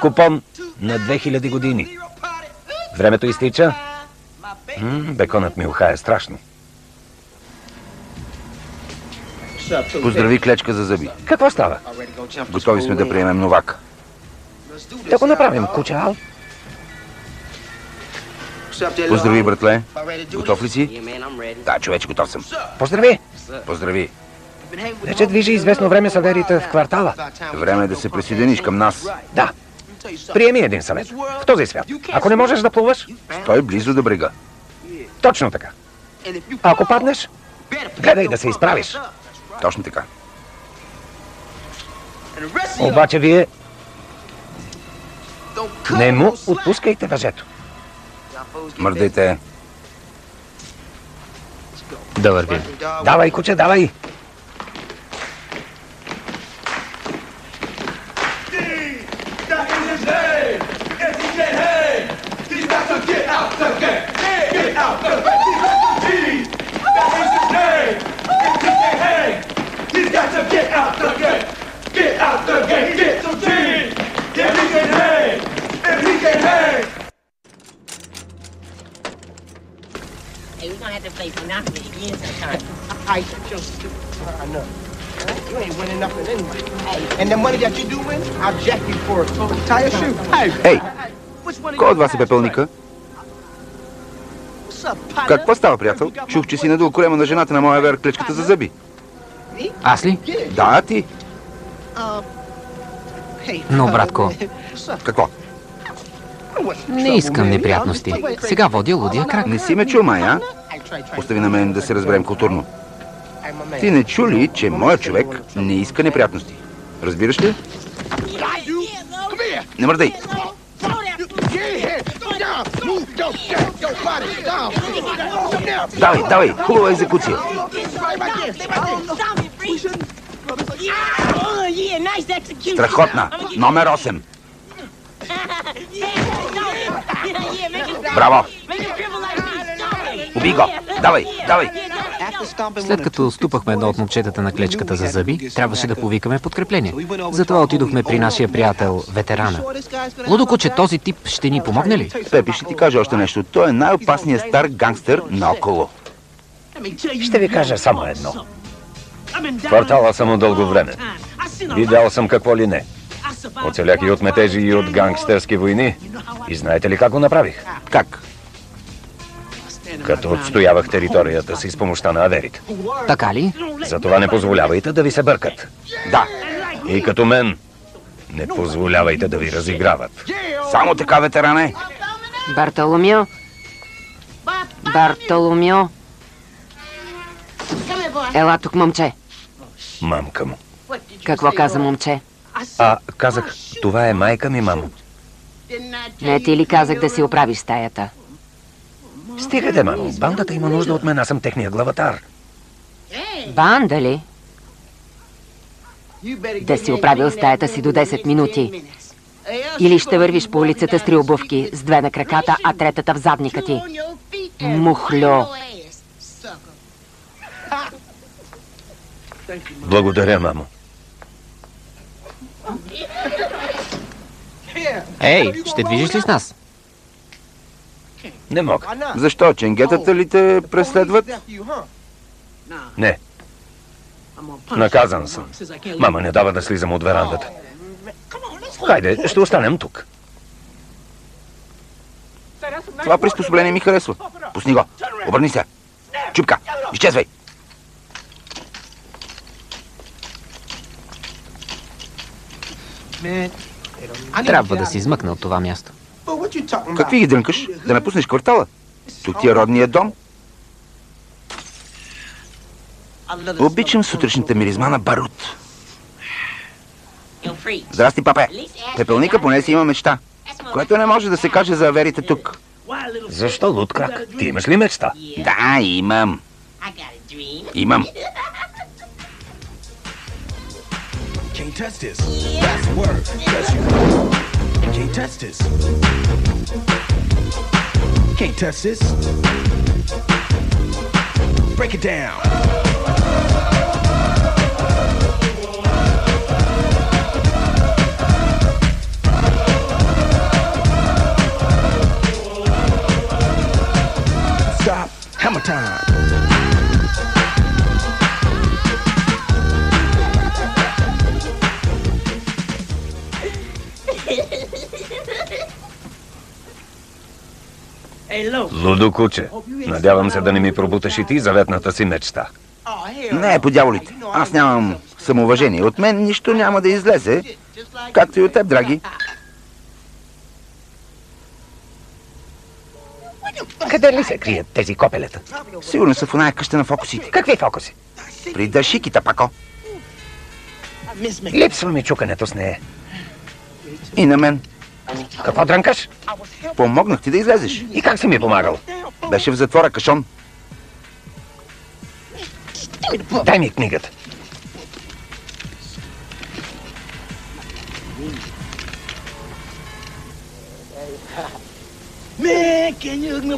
Купон на 2000 години. Времето изтича. М, беконът ми ухае страшно. Поздрави клечка за зъби. Какво става? Готови сме да приемем новак. Да го направим, кучал. Поздрави, братле. Готов ли си? Да, човече, готов съм. Поздрави! Поздрави. Вече движи известно време саверите в квартала. Време е да се присъединиш към нас. Да. Приеми един съвет. В този свят. Ако не можеш да плуваш, Стой близо до брега. точно така. Ако паднеш, гледай да се изправиш. Точно така. Обаче вие не му отпускайте въжето. Мърдайте. Да вървим. Давай, куче, давай. Hey, we're gonna have to play Monopoly again sometime. I just, I know. You ain't winning nothing anyway. Hey, and the money that you do win, I'll jack you for it. Tie your shoe. Hey, кой от вас е пепелника? What's up, partner? Какво става, приятел? Чух, че си надул корема на жената на моя вер клечката за зъби. Аз ли? Да, ти. Но, братко, up? Какво? не искам неприятности. Сега водя лудия крак. Не си ме чул, май, а? Hey, try, try. Остави на мен да се разберем културно. Ти не чу ли, че моят човек не иска неприятности? Разбираш ли? Не мърдай! Давай, давай! Хубава екзекуция! Страхотна! Номер 8! Браво! Уби го! Давай, давай! След като ступахме едно от момчетата на клечката за зъби, трябваше да повикаме подкрепление. Затова отидохме при нашия приятел, ветерана. Лудоко, че този тип ще ни помогне ли? Пепи, ще ти кажа още нещо. Той е най-опасният стар гангстър наоколо. Ще ви кажа само едно. Квартала съм от дълго време. Видял съм какво ли не. Оцелях и от метежи, и от гангстерски войни. И знаете ли как го направих? Как? Като отстоявах територията си с помощта на аверите. Така ли? Затова не позволявайте да ви се бъркат. Да, И като мен, не позволявайте да ви разиграват. само така, ветеране. Бартоломио? Бартоломио? Ела тук, момче. Мамка му. Какво каза момче? А, казах, това е майка ми, мамо. Не ти ли казах да си оправиш стаята? Стигате, мамо. Бандата има нужда от мен, аз съм техния главатар. Банда ли? Да си оправил стаята си до 10 минути. Или ще вървиш по улицата с три обувки, с две на краката, а третата в задника ти. Мухлю. Благодаря, мамо. Ей, ще движиш ли с нас? Не мога. Защо? Ченгетата ли те преследват? Не, наказан съм. Мама не дава да слизам от верандата. Хайде, ще останем тук. Това приспособление ми харесва. Пусни го. Обърни се. Чупка. Изчезвай. Трябва да си измъкна от това място. Какви ги дрънкаш? Да напуснеш квартала? Тук ти е родният дом. Обичам сутрешната миризма на барут. Здрасти, папе. Пепелника поне си има мечта, което не може да се каже за аверите тук. Защо, Луткрак? Ти имаш ли мечта? Да, имам. Имам. Can't touch this. That's the word. Cause you can't touch this. Can't touch this. Break it down. Stop. Hammer time. Лудо куче, надявам се да не ми пробуташ и ти заветната си мечта. Не, по дяволите. Аз нямам самоуважение. От мен нищо няма да излезе, както и от теб, драги. Къде ли се крият тези копелета? Сигурно са в оная къща на фокусите. Какви фокуси? При дъшиките, пако. Липсва ми чукането с нея. И на мен. Какво дрънкаш? Помогнах ти да излезеш. И как си ми помагал? Беше в затвора, кашон. Дай ми книгата.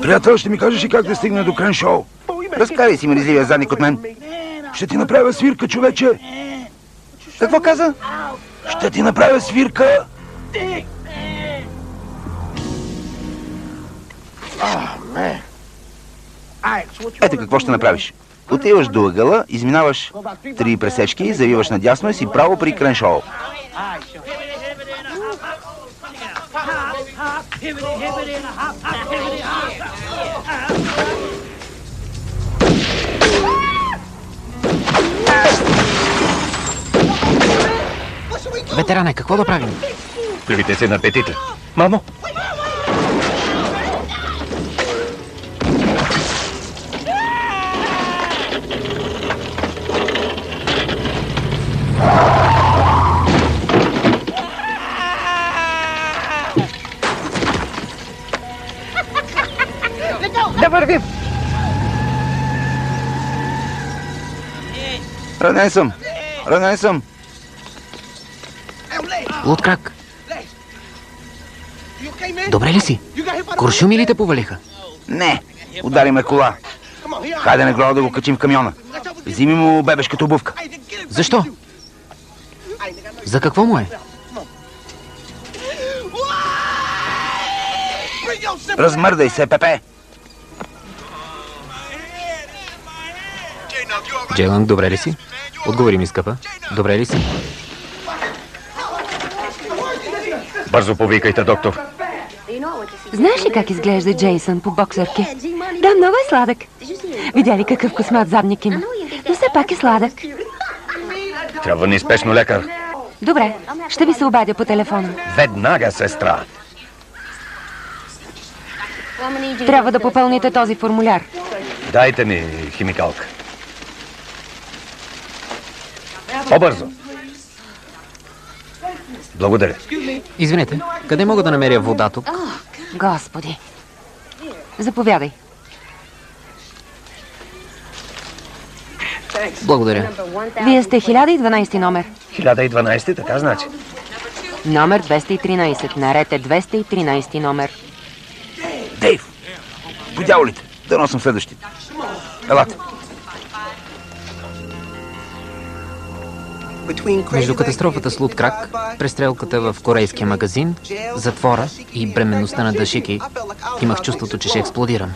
Приятел, ще ми кажеш и как да стигна до крен шоу. Разкарай си мризливия задник от мен. Ще ти направя свирка, човече. Какво каза? Ще ти направя свирка. Ето какво ще направиш. Отиваш до ъгъла, изминаваш три пресечки, завиваш надясно и си право при креншоу. Ветеране, какво да правим? Плюйте се на петите. Мамо, да вървим. Ранен съм. Ранен съм. Луткрак, добре ли си? Куршуми ли те повалиха? Не, удари ме кола. Хайде на глава да го качим в камиона. Взими му бебешката обувка. Защо? За какво му е? Размърдай се, Пепе. Джейлан, добре ли си? Отговори ми, скъпа. Добре ли си? Бързо повикайте, доктор. Знаеш ли как изглежда Джейсън по боксърки? Да, много е сладък. Видя ли какъв космат задник има? Но все пак е сладък. Трябва ни спешно лекар. Добре, ще ви се обадя по телефона. Веднага, сестра. Трябва да попълните този формуляр. Дайте ми химикалка. По-бързо. Благодаря. Извинете, къде мога да намеря вода тук? Господи. Заповядай. Благодаря. Вие сте 1012 номер. 1012, така значи. Номер 213. Наред е 213 номер. Дейв! По дяволите. Да носим следващите. Елате. Между катастрофата с Луткрак, престрелката в корейския магазин, затвора и бременността на Дашики, имах чувството, че ще експлодирам.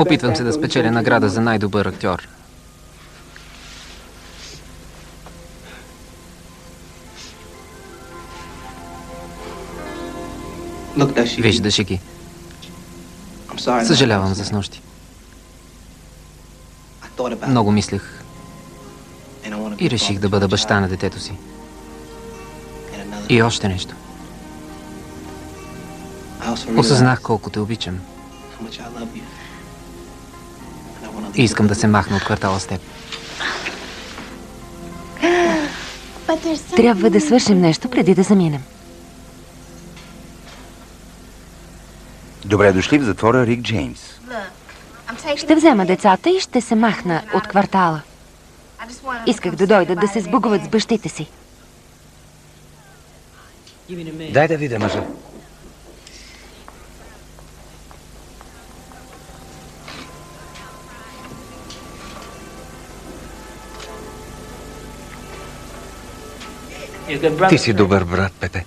Опитвам се да спечеля награда за най-добър актьор. Виждаш ги. Съжалявам за снощи. Много мислех и реших да бъда баща на детето си. И още нещо. Осъзнах колко те обичам. И искам да се махна от квартала с теб. Трябва да свършим нещо преди да заминем. Добре дошли в затвора Рик Джеймс. Ще взема децата и ще се махна от квартала. Исках да дойдат да се сбугуват с бащите си. Дай да видя мъжа. Ти си добър брат, Пепе.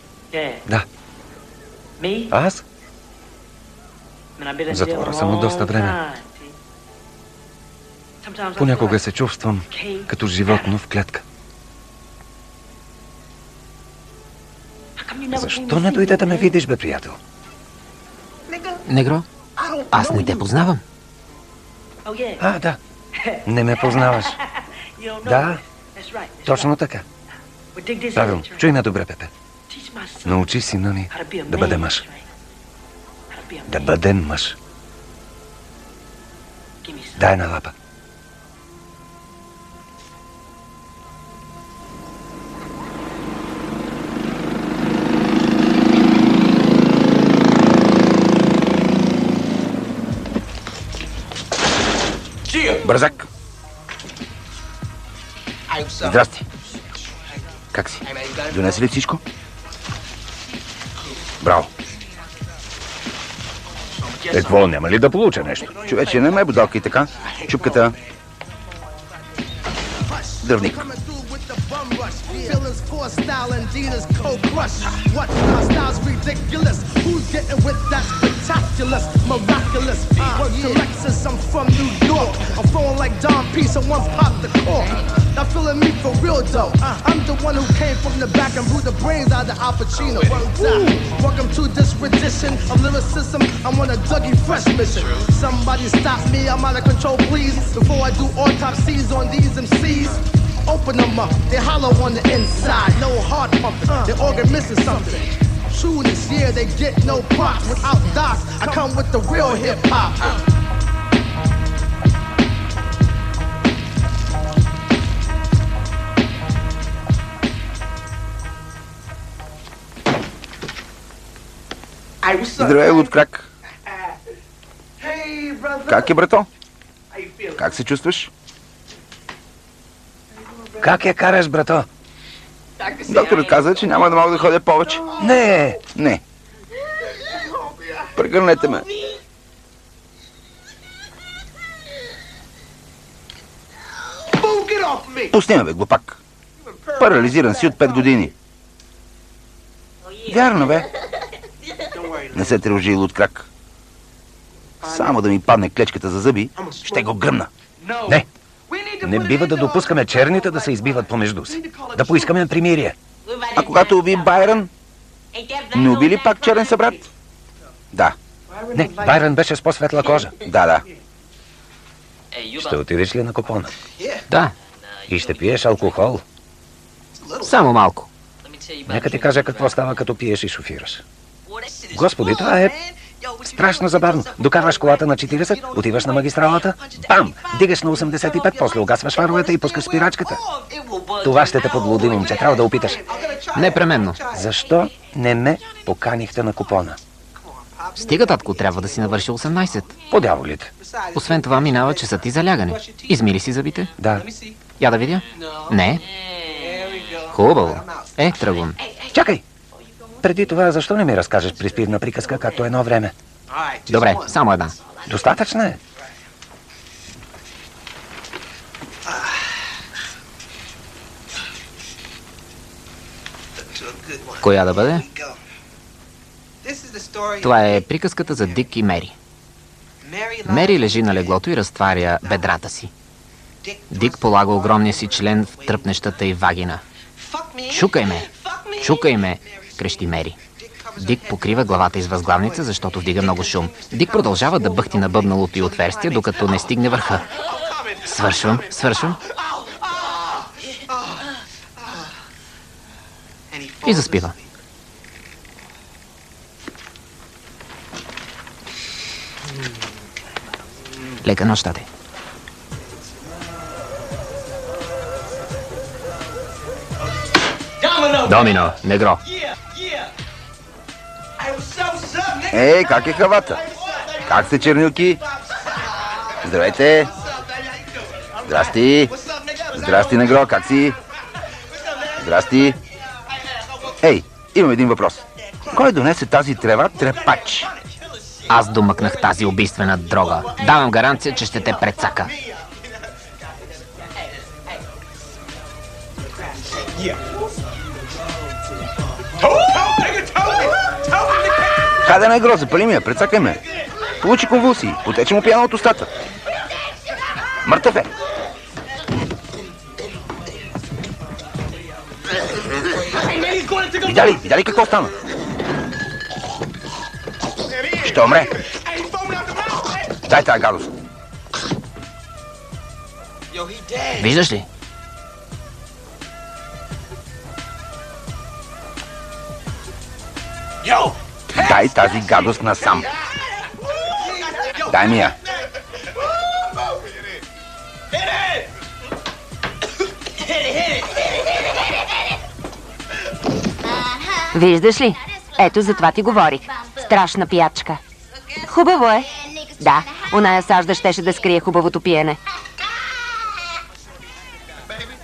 Да. Аз? Затвора съм от доста време. Понякога се чувствам като животно в клетка. Защо не дойде да ме видиш, бе, приятел? Негро, аз не те познавам. А, да. Не ме познаваш. Да, точно така. Правилно. Чуй ме добре, Пепе. Научи сина ми да бъде мъж. Да бъде мъж. Дай на лапа. Бързак. Здрасти. Как си? Донеси ли всичко? Браво. Какво, няма ли да получа нещо? Човече, не ме бодалка и така. Чупката. Дървник. Style and Dina's cold crush. What my style's ridiculous. Who's getting with that spectacular, miraculous? Word to Lexus, I'm from New York. I'm flowing like Don P, so one pop the cork. Now feeling me for real though. I'm the one who came from the back and blew the brains out of Al Pacino. Woo. Welcome to this rendition of lyricism. I'm on a Dougie Fresh mission. Somebody stop me, I'm out of control, please. Before I do autopsies on these MCs. Open them up, they hollow on the inside. No heart pumping, their organ missing something. True this year, they get no props. Without docs, I come with the real hip hop. Здравей, луд крак. Hey, brother. Как е, брато? How you feeling? Как се чувстваш? Как я караш, брато? Докторът каза, че няма да мога да ходя повече. Не! Не. Прегърнете ме. Пусни ме, бе, глупак. Парализиран си от 5 години. Вярно, бе. Не се тревожи, луд крак. Само да ми падне клечката за зъби, ще го гръмна. Не! Не бива да допускаме черните да се избиват помежду си. Да поискаме примирие. А когато уби Байрон, не уби ли пак черен събрат? Да, Не, Байрон беше с по-светла кожа. да, да. Ще отидеш ли на купона? Да, И ще пиеш алкохол. само малко. Нека ти кажа какво става, като пиеш и шофираш. Господи, това е страшно забавно. Докарваш колата на 40, отиваш на магистралата, бам! Дигаш на 85, после угасваш фаровете и пускаш спирачката. Това ще те подлуди, момче. Трябва да опиташ. Непременно. Защо не ме поканихте на купона? Стига, татко, трябва да си навърши 18. По дяволите. Освен това, минава часът ти за лягане. Измили си зъбите? Да. Я да видя. Не. Хубаво. Е, тръгвам. Чакай! Преди това, защо не ми разкажеш приспивна приказка, както едно време? Добре, само една. Достатъчна е. Коя да бъде? Това е приказката за Дик и Мери. Мери лежи на леглото и разтваря бедрата си. Дик полага огромния си член в тръпнещата и вагина. Чукай ме! Чукай ме! Крещи Мери. Дик покрива главата из възглавница, защото вдига много шум. Дик продължава да бъхти на бъбналото и отверстие, докато не стигне върха. Свършвам, свършвам. И заспива. Лека нощ, тате. Домино, негро. Ей, как е хавата? Как сте, чернилки? Здравейте! Здрасти! Здрасти, негро, как си? Здрасти! Ей, имам един въпрос. Кой донесе тази трева трепач? Аз домъкнах тази убийствена дрога. Давам гаранция, че ще те прецака. Хайде, негро, запали ми я, прецакай ме. Получи конвулсии, потече му пяна от устата. Мъртъв е. Видя ли, видя ли какво стана? Ще умре. Дай тази гадост. Виждаш ли? Дай тази гадост насам. Дай ми я. Виждаш ли? Ето за това ти говорих. Страшна пиячка. Хубаво е. Да, оная сажда щеше да скрие хубавото пиене.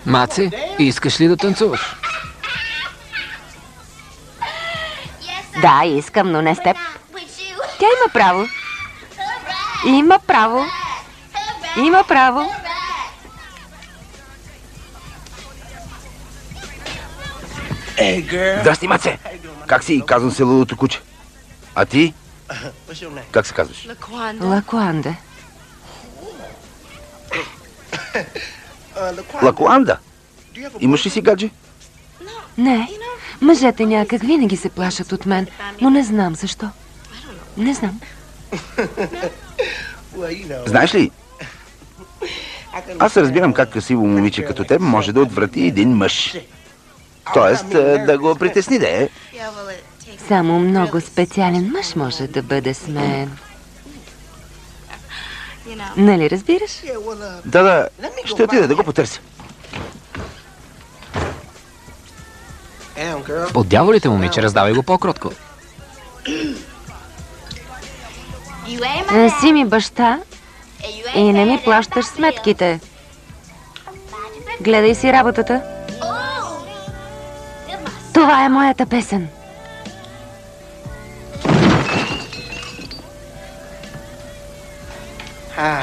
Маце, искаш ли да танцуваш? Да, искам, но не с теб. Тя има право. Има право. Има право. Здрасти, Маце. Как си? Казвам се Лудото куче. А ти? Как се казваш? Лакуанда. Лакуанда. Имаш ли си гадже? Не. Мъжете някак винаги се плашат от мен, но не знам защо. Не знам. Знаеш ли, аз разбирам как красиво момиче като теб може да отврати един мъж. Тоест, да го притесни, да е. Само много специален мъж може да бъде с мен. Нали разбираш? Да, да, ще отида да го потърся. От дяволите, момиче, раздавай го по-кротко. Не си ми баща и не ми плащаш сметките. Гледай си работата. Това е моята песен.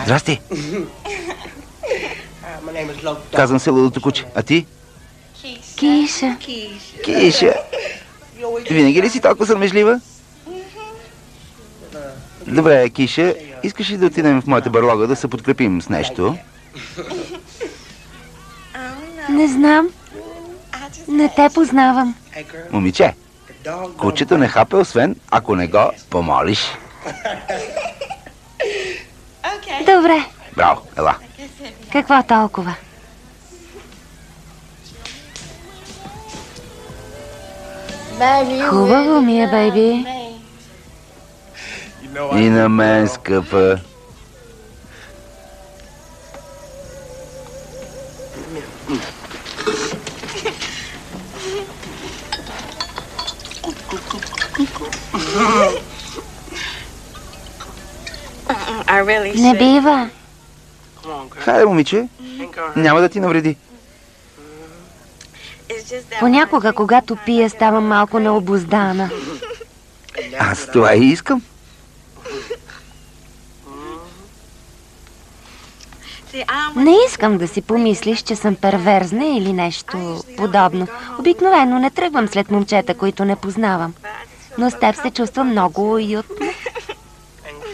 Здрасти. Казвам се Лудото куче. А ти? Киша. Киша. Винаги ли си толкова срамежлива? Добре, Киша, искаш ли да отидем в моята барлога да се подкрепим с нещо? Не знам. Не те познавам. Момиче, кучето не хапе, освен ако не го помолиш. Добре. Браво, ела. Какво толкова? Хубаво ми е, бейби. И на мен, скъпа. Не бива. Хайде, момиче, няма да ти навреди. Понякога, когато пия, ставам малко необоздана. Аз това и искам. Не искам да си помислиш, че съм перверзна или нещо подобно. Обикновено не тръгвам след момчета, които не познавам. Но с теб се чувства много уютно.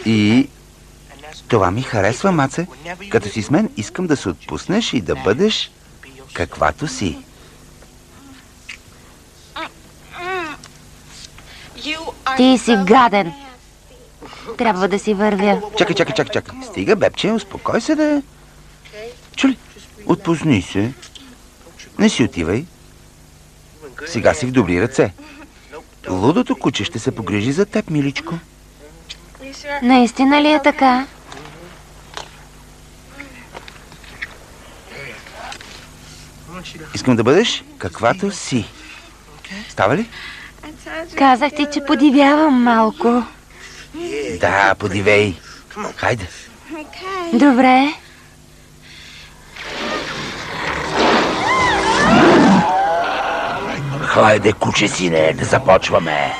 И това ми харесва, Маце. Като си с мен, искам да се отпуснеш и да бъдеш каквато си. Ти си гаден. Трябва да си вървя. Чакай, чакай, чакай, чакай. Стига, бебче, успокой се да... Чули? Отпусни се. Не си отивай. Сега си в добри ръце. Лудото куче ще се погрижи за теб, миличко. Наистина ли е така? Искам да бъдеш каквато си. Става ли? Казах ти, че подивявам малко. Да, подивей. Хайде. Добре. Хайде, куче сине, да започваме.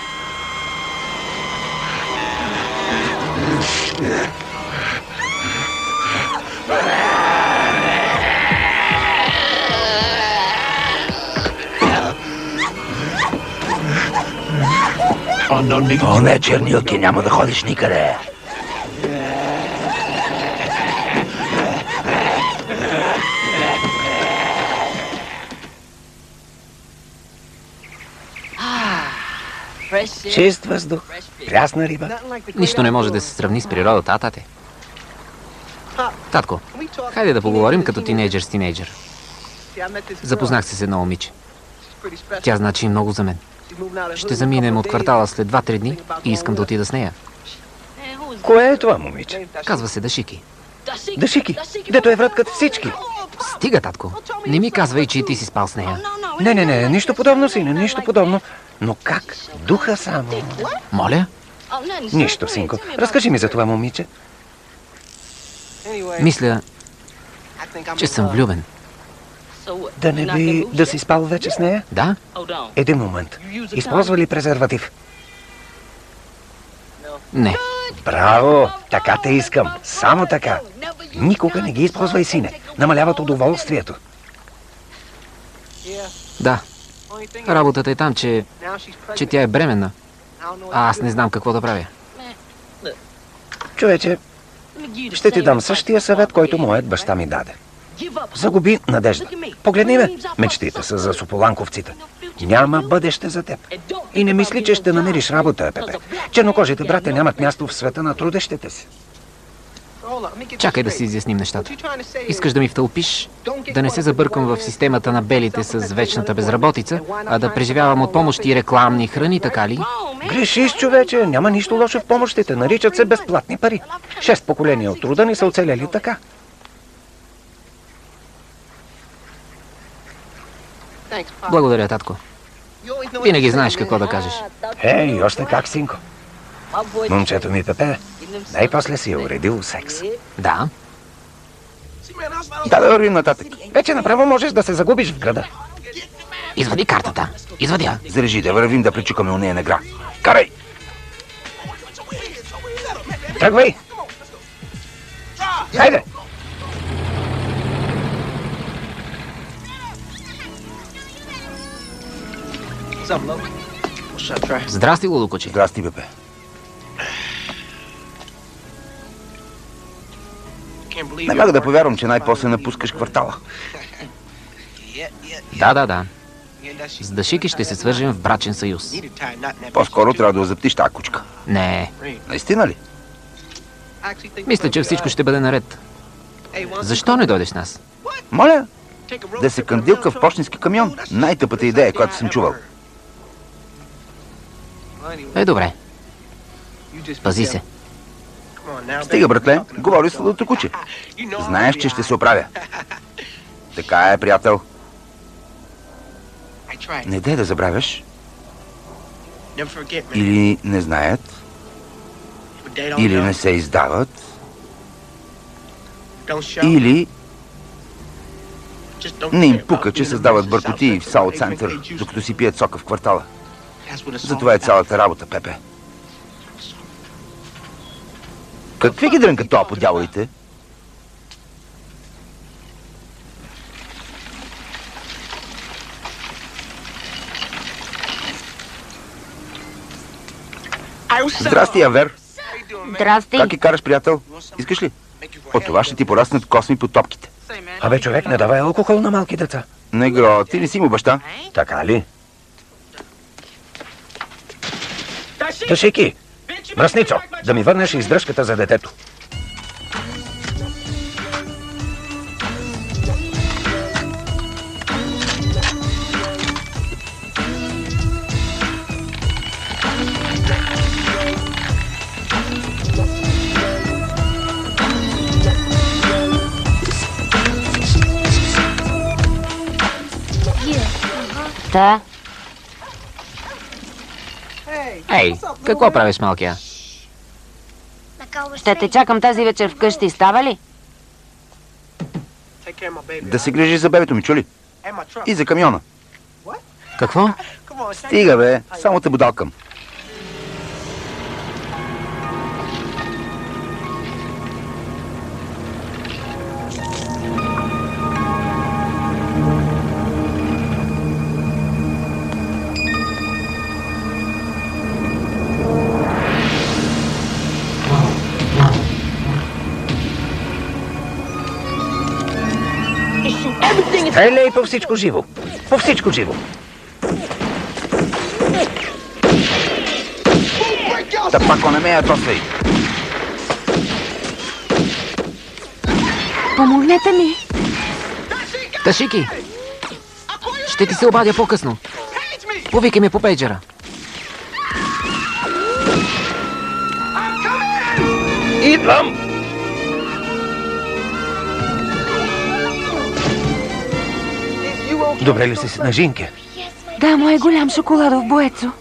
О, не, чернилки, няма да ходиш никъде. Чист въздух, прясна риба. Нищо не може да се сравни с природата, а, тате? Татко, хайде да поговорим като тинейджър с тинейджър. Запознах се с едно момиче. Тя значи много за мен. Ще заминем от квартала след 2-3 дни и искам да отида с нея. Кое е това момиче? Казва се Дашики. Дашики, дето е врат като всички. Стига, татко. Не ми казвай, че и ти си спал с нея. Не, не, не, нищо подобно, сине, нищо подобно. Но как? Духа само. Моля? Нищо, синко. Разкажи ми за това момиче. Мисля, че съм влюбен. Да не би да си спал вече с нея? Да? Един момент. Използва ли презерватив? Не. Браво! Така те искам. Само така. Никога не ги използвай, сине. Намаляват удоволствието. Да. Работата е там, че, че тя е бременна. А аз не знам какво да правя. Човече, ще ти дам същия съвет, който моят баща ми даде. Загуби надежда. Погледни ме. Мечтите са за сополанковците. Няма бъдеще за теб. И не мисли, че ще намериш работа, Пепе. Чернокожите братя нямат място в света на трудещите си. Чакай да си изясним нещата. Искаш да ми втълпиш да не се забъркам в системата на белите с вечната безработица, а да преживявам от помощи и рекламни храни, така ли? Грешиш, човече. Няма нищо лошо в помощите. Наричат се безплатни пари. Шест поколения от труда ни са оцеляли така. Благодаря, татко. Винаги знаеш какво да кажеш. Ей, още как, синко. Момчето ми Пепе най-после си е уредил секс. Да. Да, да вървим нататък. Вече направо можеш да се загубиш в града. Извади картата. Извади я. Зарежи да вървим да пречукаме у нея негра. Карай! Тръгвай! Хайде! Здрасти, Лудокоче. Здрасти, бебе. Не мога да повярвам, че най-после напускаш квартала. Да, да, да. С Дашики ще се свържем в брачен съюз. По-скоро трябва да озаптиш тази кучка. Не. Наистина ли? Мисля, че всичко ще бъде наред. Защо не дойдеш с нас? Моля, да се кандилка в почтенски камион. Най-тъпата идея, която съм чувал. Е, добре. Пази се. Стига, братле, говори с лудото куче. Знаеш, че ще се оправя. Така е, приятел. Не дай да забравяш. Или не знаят, или не се издават, или не им пука, че създават бъркоти в Саут Център, докато си пият сока в квартала. Затова е цялата работа, Пепе. Какви ги дрънка това по дяволите? Здрасти, Авер. Здрасти. Как ги караш, приятел? Искаш ли? От това ще ти пораснат косми по топките. Абе, човек, не давай алкохол на малки деца. Негро, ти не си му баща. Така ли? Ташики, мръсницо, да ми върнеш издръжката за детето. Та, Ей, какво правиш, малкия? ще те чакам тази вечер вкъщи, става ли? Да се грижиш за бебето ми, чули? И за камиона. Какво? Стига, бе. Само те будалкам. Стреляй по всичко живо. По всичко живо. Та пак не ме я тосвай. Помогнете ми. Ташики! Ще ти се обадя по-късно. Повикай ме по пейджера. Идвам! Добре ли си с нажинки? Да, мой голям шоколадов боецо.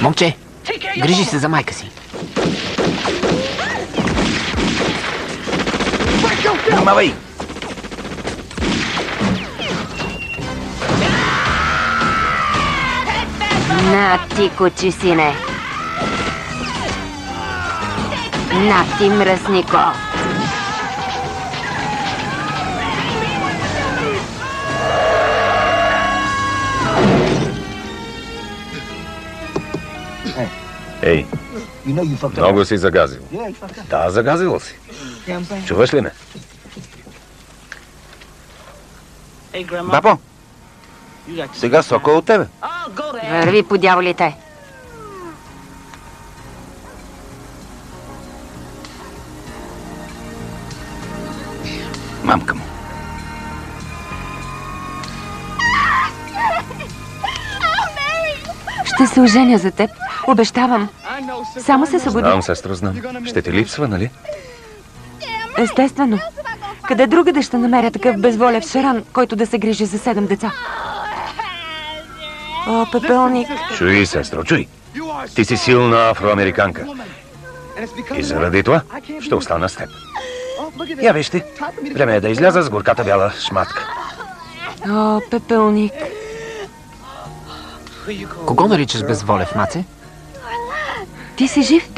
Момче, грижи се за майка си. Внимавай! На ти, кучи сине. На ти, мръснико. Ей, много си загазил. Да, загазил си. Чуваш ли ме? Бабо, сега сока е от тебе. Върви по дяволите. Мамка му. Ще се оженя за теб. Обещавам. Само се събуди. Знам, сестро, знам. Ще ти липсва, нали? Естествено. Къде другаде ще намеря такъв безволев шаран, който да се грижи за седем деца? О, пепелник. Чуй, сестро, чуй. Ти си силна афроамериканка. И заради това ще остана с теб. Я виж ти. Време е да изляза с горката бяла шматка. О, пепелник. Кого наричаш безволев, маце? Ти си жив?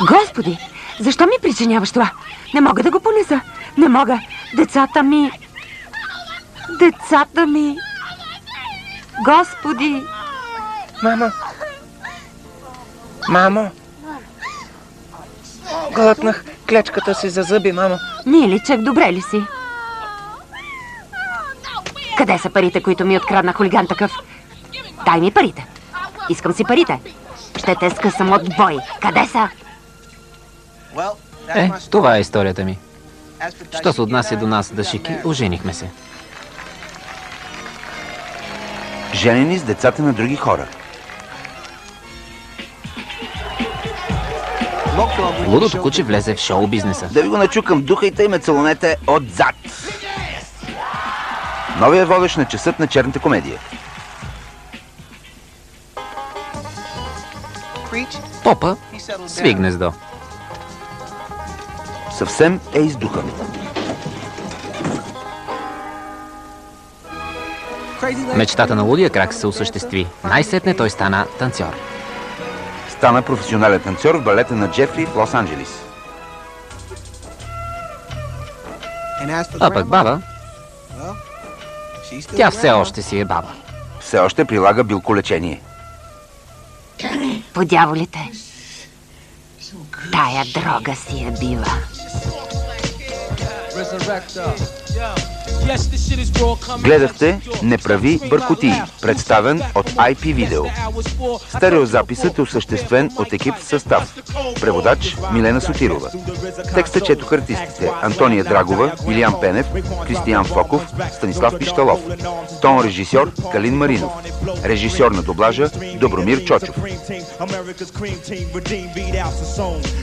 Господи, защо ми причиняваш това? Не мога да го понеса. Не мога. Децата ми... Децата ми... Господи! Мамо! Мамо! Глътнах клечката си за зъби, мамо. Миличък, добре ли си? Къде са парите, които ми открадна хулиган такъв? Дай ми парите. Искам си парите. Ще те скъсам от бой. Къде са? Е, това е историята ми. Що се отнася до нас, Дашики, оженихме се. Женени с децата на други хора. Лудото куче влезе в шоу бизнеса. Да ви го начукам духа и тъй ме целунете отзад. Новия водещ на часът на черната комедия. Попа сви гнездо. Съвсем е издухан. Мечтата на лудия крак се осъществи. Най-сетне той стана танцор. Стана професионален танцор в балета на Джефри в Лос-Анджелис. А пък баба Тя все още си е баба. Все още прилага билколечение. По дяволите. Тая дрога си я била. Гледахте Не прави бъркотии, представен от IP Video. Стереозаписът е осъществен от екип в състав. Преводач Милена Сотирова. Текста четоха артистите Антония Драгова, Илиян Пенев, Кристиян Фоков, Станислав Пищалов. Тон режисьор Калин Маринов. Режисьор на доблажа Добромир Чочов.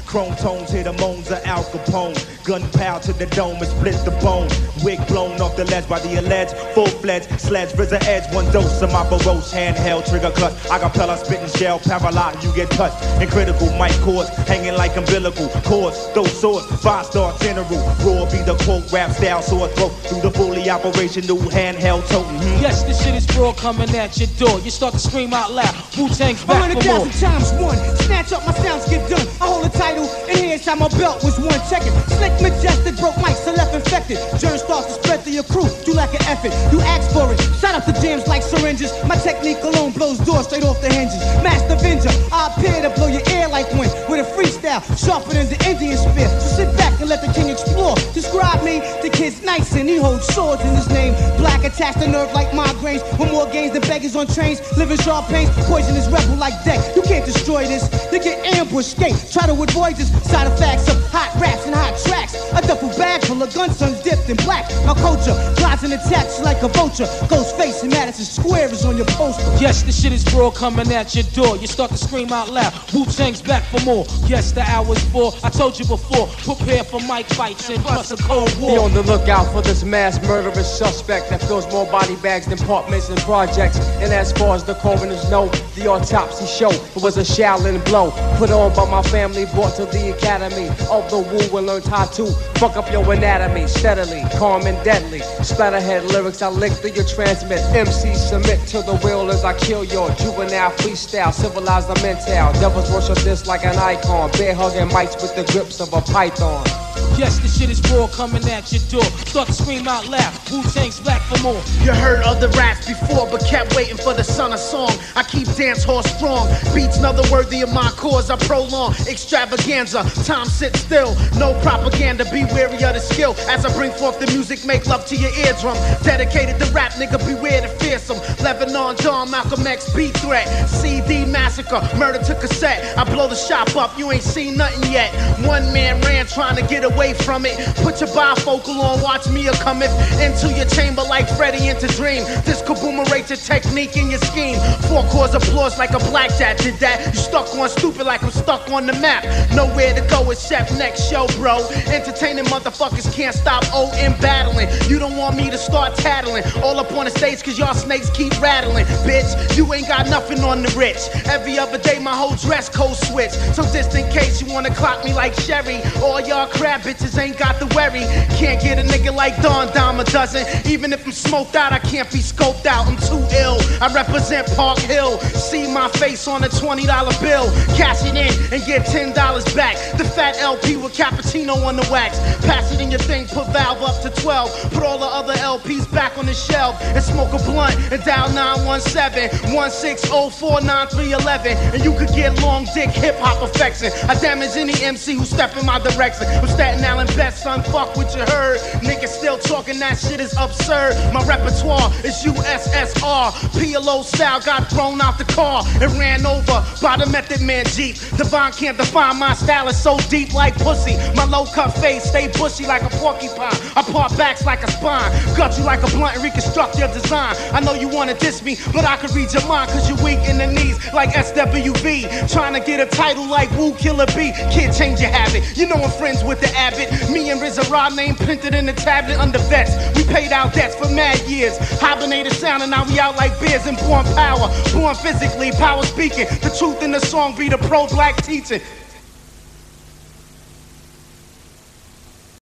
America's cream team, redeem beat out the song. Chrome tones hit the moans of Al Capone. Gunpowder to the dome and split the bone. Wig blown off the ledge by the alleged full-fledged sledge. RZA edge, one dose of my baroche handheld trigger cut. I got Acapella spitting shell, paralyzed, you get touched. In critical mic cords, hanging like umbilical cords. Those swords, five-star general. Raw be the quote, rap style, sword throat. Through the fully operational handheld toting. Hmm. Yes, this shit is raw coming at your door. You start to scream out loud. Wu Tang's A back hundred for more. thousand times one. Snatch up my sounds, get done. I hold a title, and here inside my belt was one second. Slick, majestic, broke mics, so left infected. Germs start to spread through your crew. Do like an effort. You ask for it. Shut up the jams like syringes. My technique alone blows doors straight off the hinges. Master Avenger, I appear to blow your ear like wind with a freestyle sharper than the Indian spear. So sit back and let the king explore. Describe me, the kid's nice and he holds swords in his name. Black attacks the nerve like migraines. With more gains than beggars on trains. Living sharp pains, poisonous rebel like deck. You can't destroy this. You get ambushed, skate. Try to avoid this. Side effects of hot raps and hot tracks. A duffel bag full of gun sons dipped in black. My culture glides and attacks like a vulture. Ghost face and Madison Square is on your poster. Yes, this shit is raw coming at your door. You start to scream out loud. Wu Tang's back for more. Yes, the hour's full. I told you before. Prepare for mic fights and plus a cold Be war. on the lookout for this mass murderous suspect that fills more body bags than apartments and projects. And as far as the coroners know, the autopsy show it was a Shaolin blow put on by my family, brought to the academy of the Wu and learned how to fuck up your anatomy steadily, calm and deadly. Splatterhead lyrics I lick through your transmit. MC submit to the will as I kill your juvenile freestyle, civilize the mental. Devils worship this like an icon, bear hugging mics with the grips of a python. Yes, the shit is raw coming at your door. Start to scream out loud. Wu Tang's back for more. You heard other raps before, but kept waiting for the son of song. I keep dance hall strong. Beats another worthy of my cause. I prolong extravaganza. Time sit still. No propaganda. Be wary of the skill. As I bring forth the music, make love to your eardrum. Dedicated to rap, nigga. Beware the fearsome. Lebanon, John, Malcolm X, B threat. CD massacre, murder to cassette. I blow the shop up. You ain't seen nothing yet. One man ran trying to get away from it. Put your bifocal on, watch me a cometh into your chamber like Freddy into Dream. This kaboomerates your technique and your scheme. Four chords applause like a blackjack did that. You stuck on stupid like I'm stuck on the map. Nowhere to go except next show, bro. Entertaining motherfuckers can't stop O in battling. You don't want me to start tattling. All up on the stage cause y'all snakes keep rattling. Bitch, you ain't got nothing on the rich. Every other day my whole dress code switch. So just in case you wanna clock me like Sherry, all y'all crab bitches ain't got the worry. Can't get a nigga like Don Dama doesn't. Even if I'm smoked out, I can't be scoped out. I'm too ill. I represent Park Hill. See my face on a $20 bill. Cash it in and get $10 back. The fat LP with cappuccino on the wax. Pass it in your thing, put valve up to 12. Put all the other LPs back on the shelf and smoke a blunt and dial 917 1604 9311. And you could get long dick hip hop affection. I damage any MC who step in my direction. I'm Staten Island best, son. Fuck what you heard. Niggas still talking that shit is absurd. My repertoire is USSR. PLO style got thrown out the car and ran over by the Method Man Jeep. Divine can't define my style is so deep like pussy. My low cut face stay bushy like a porcupine. I part backs like a spine. Gut you like a blunt and reconstruct your design. I know you wanna diss me, but I can read your mind cause you're weak in the knees like SWV. Trying to get a title like Woo Killer B. Kid, change your habit. You know I'm friends with the Abbott. Me and RZA Raw name printed in the tablet under vets. We paid our debts for mad years. Hibernated sound and now we out like beers and born power. Born physically, power speaking. The truth in the song be the pro black teaching.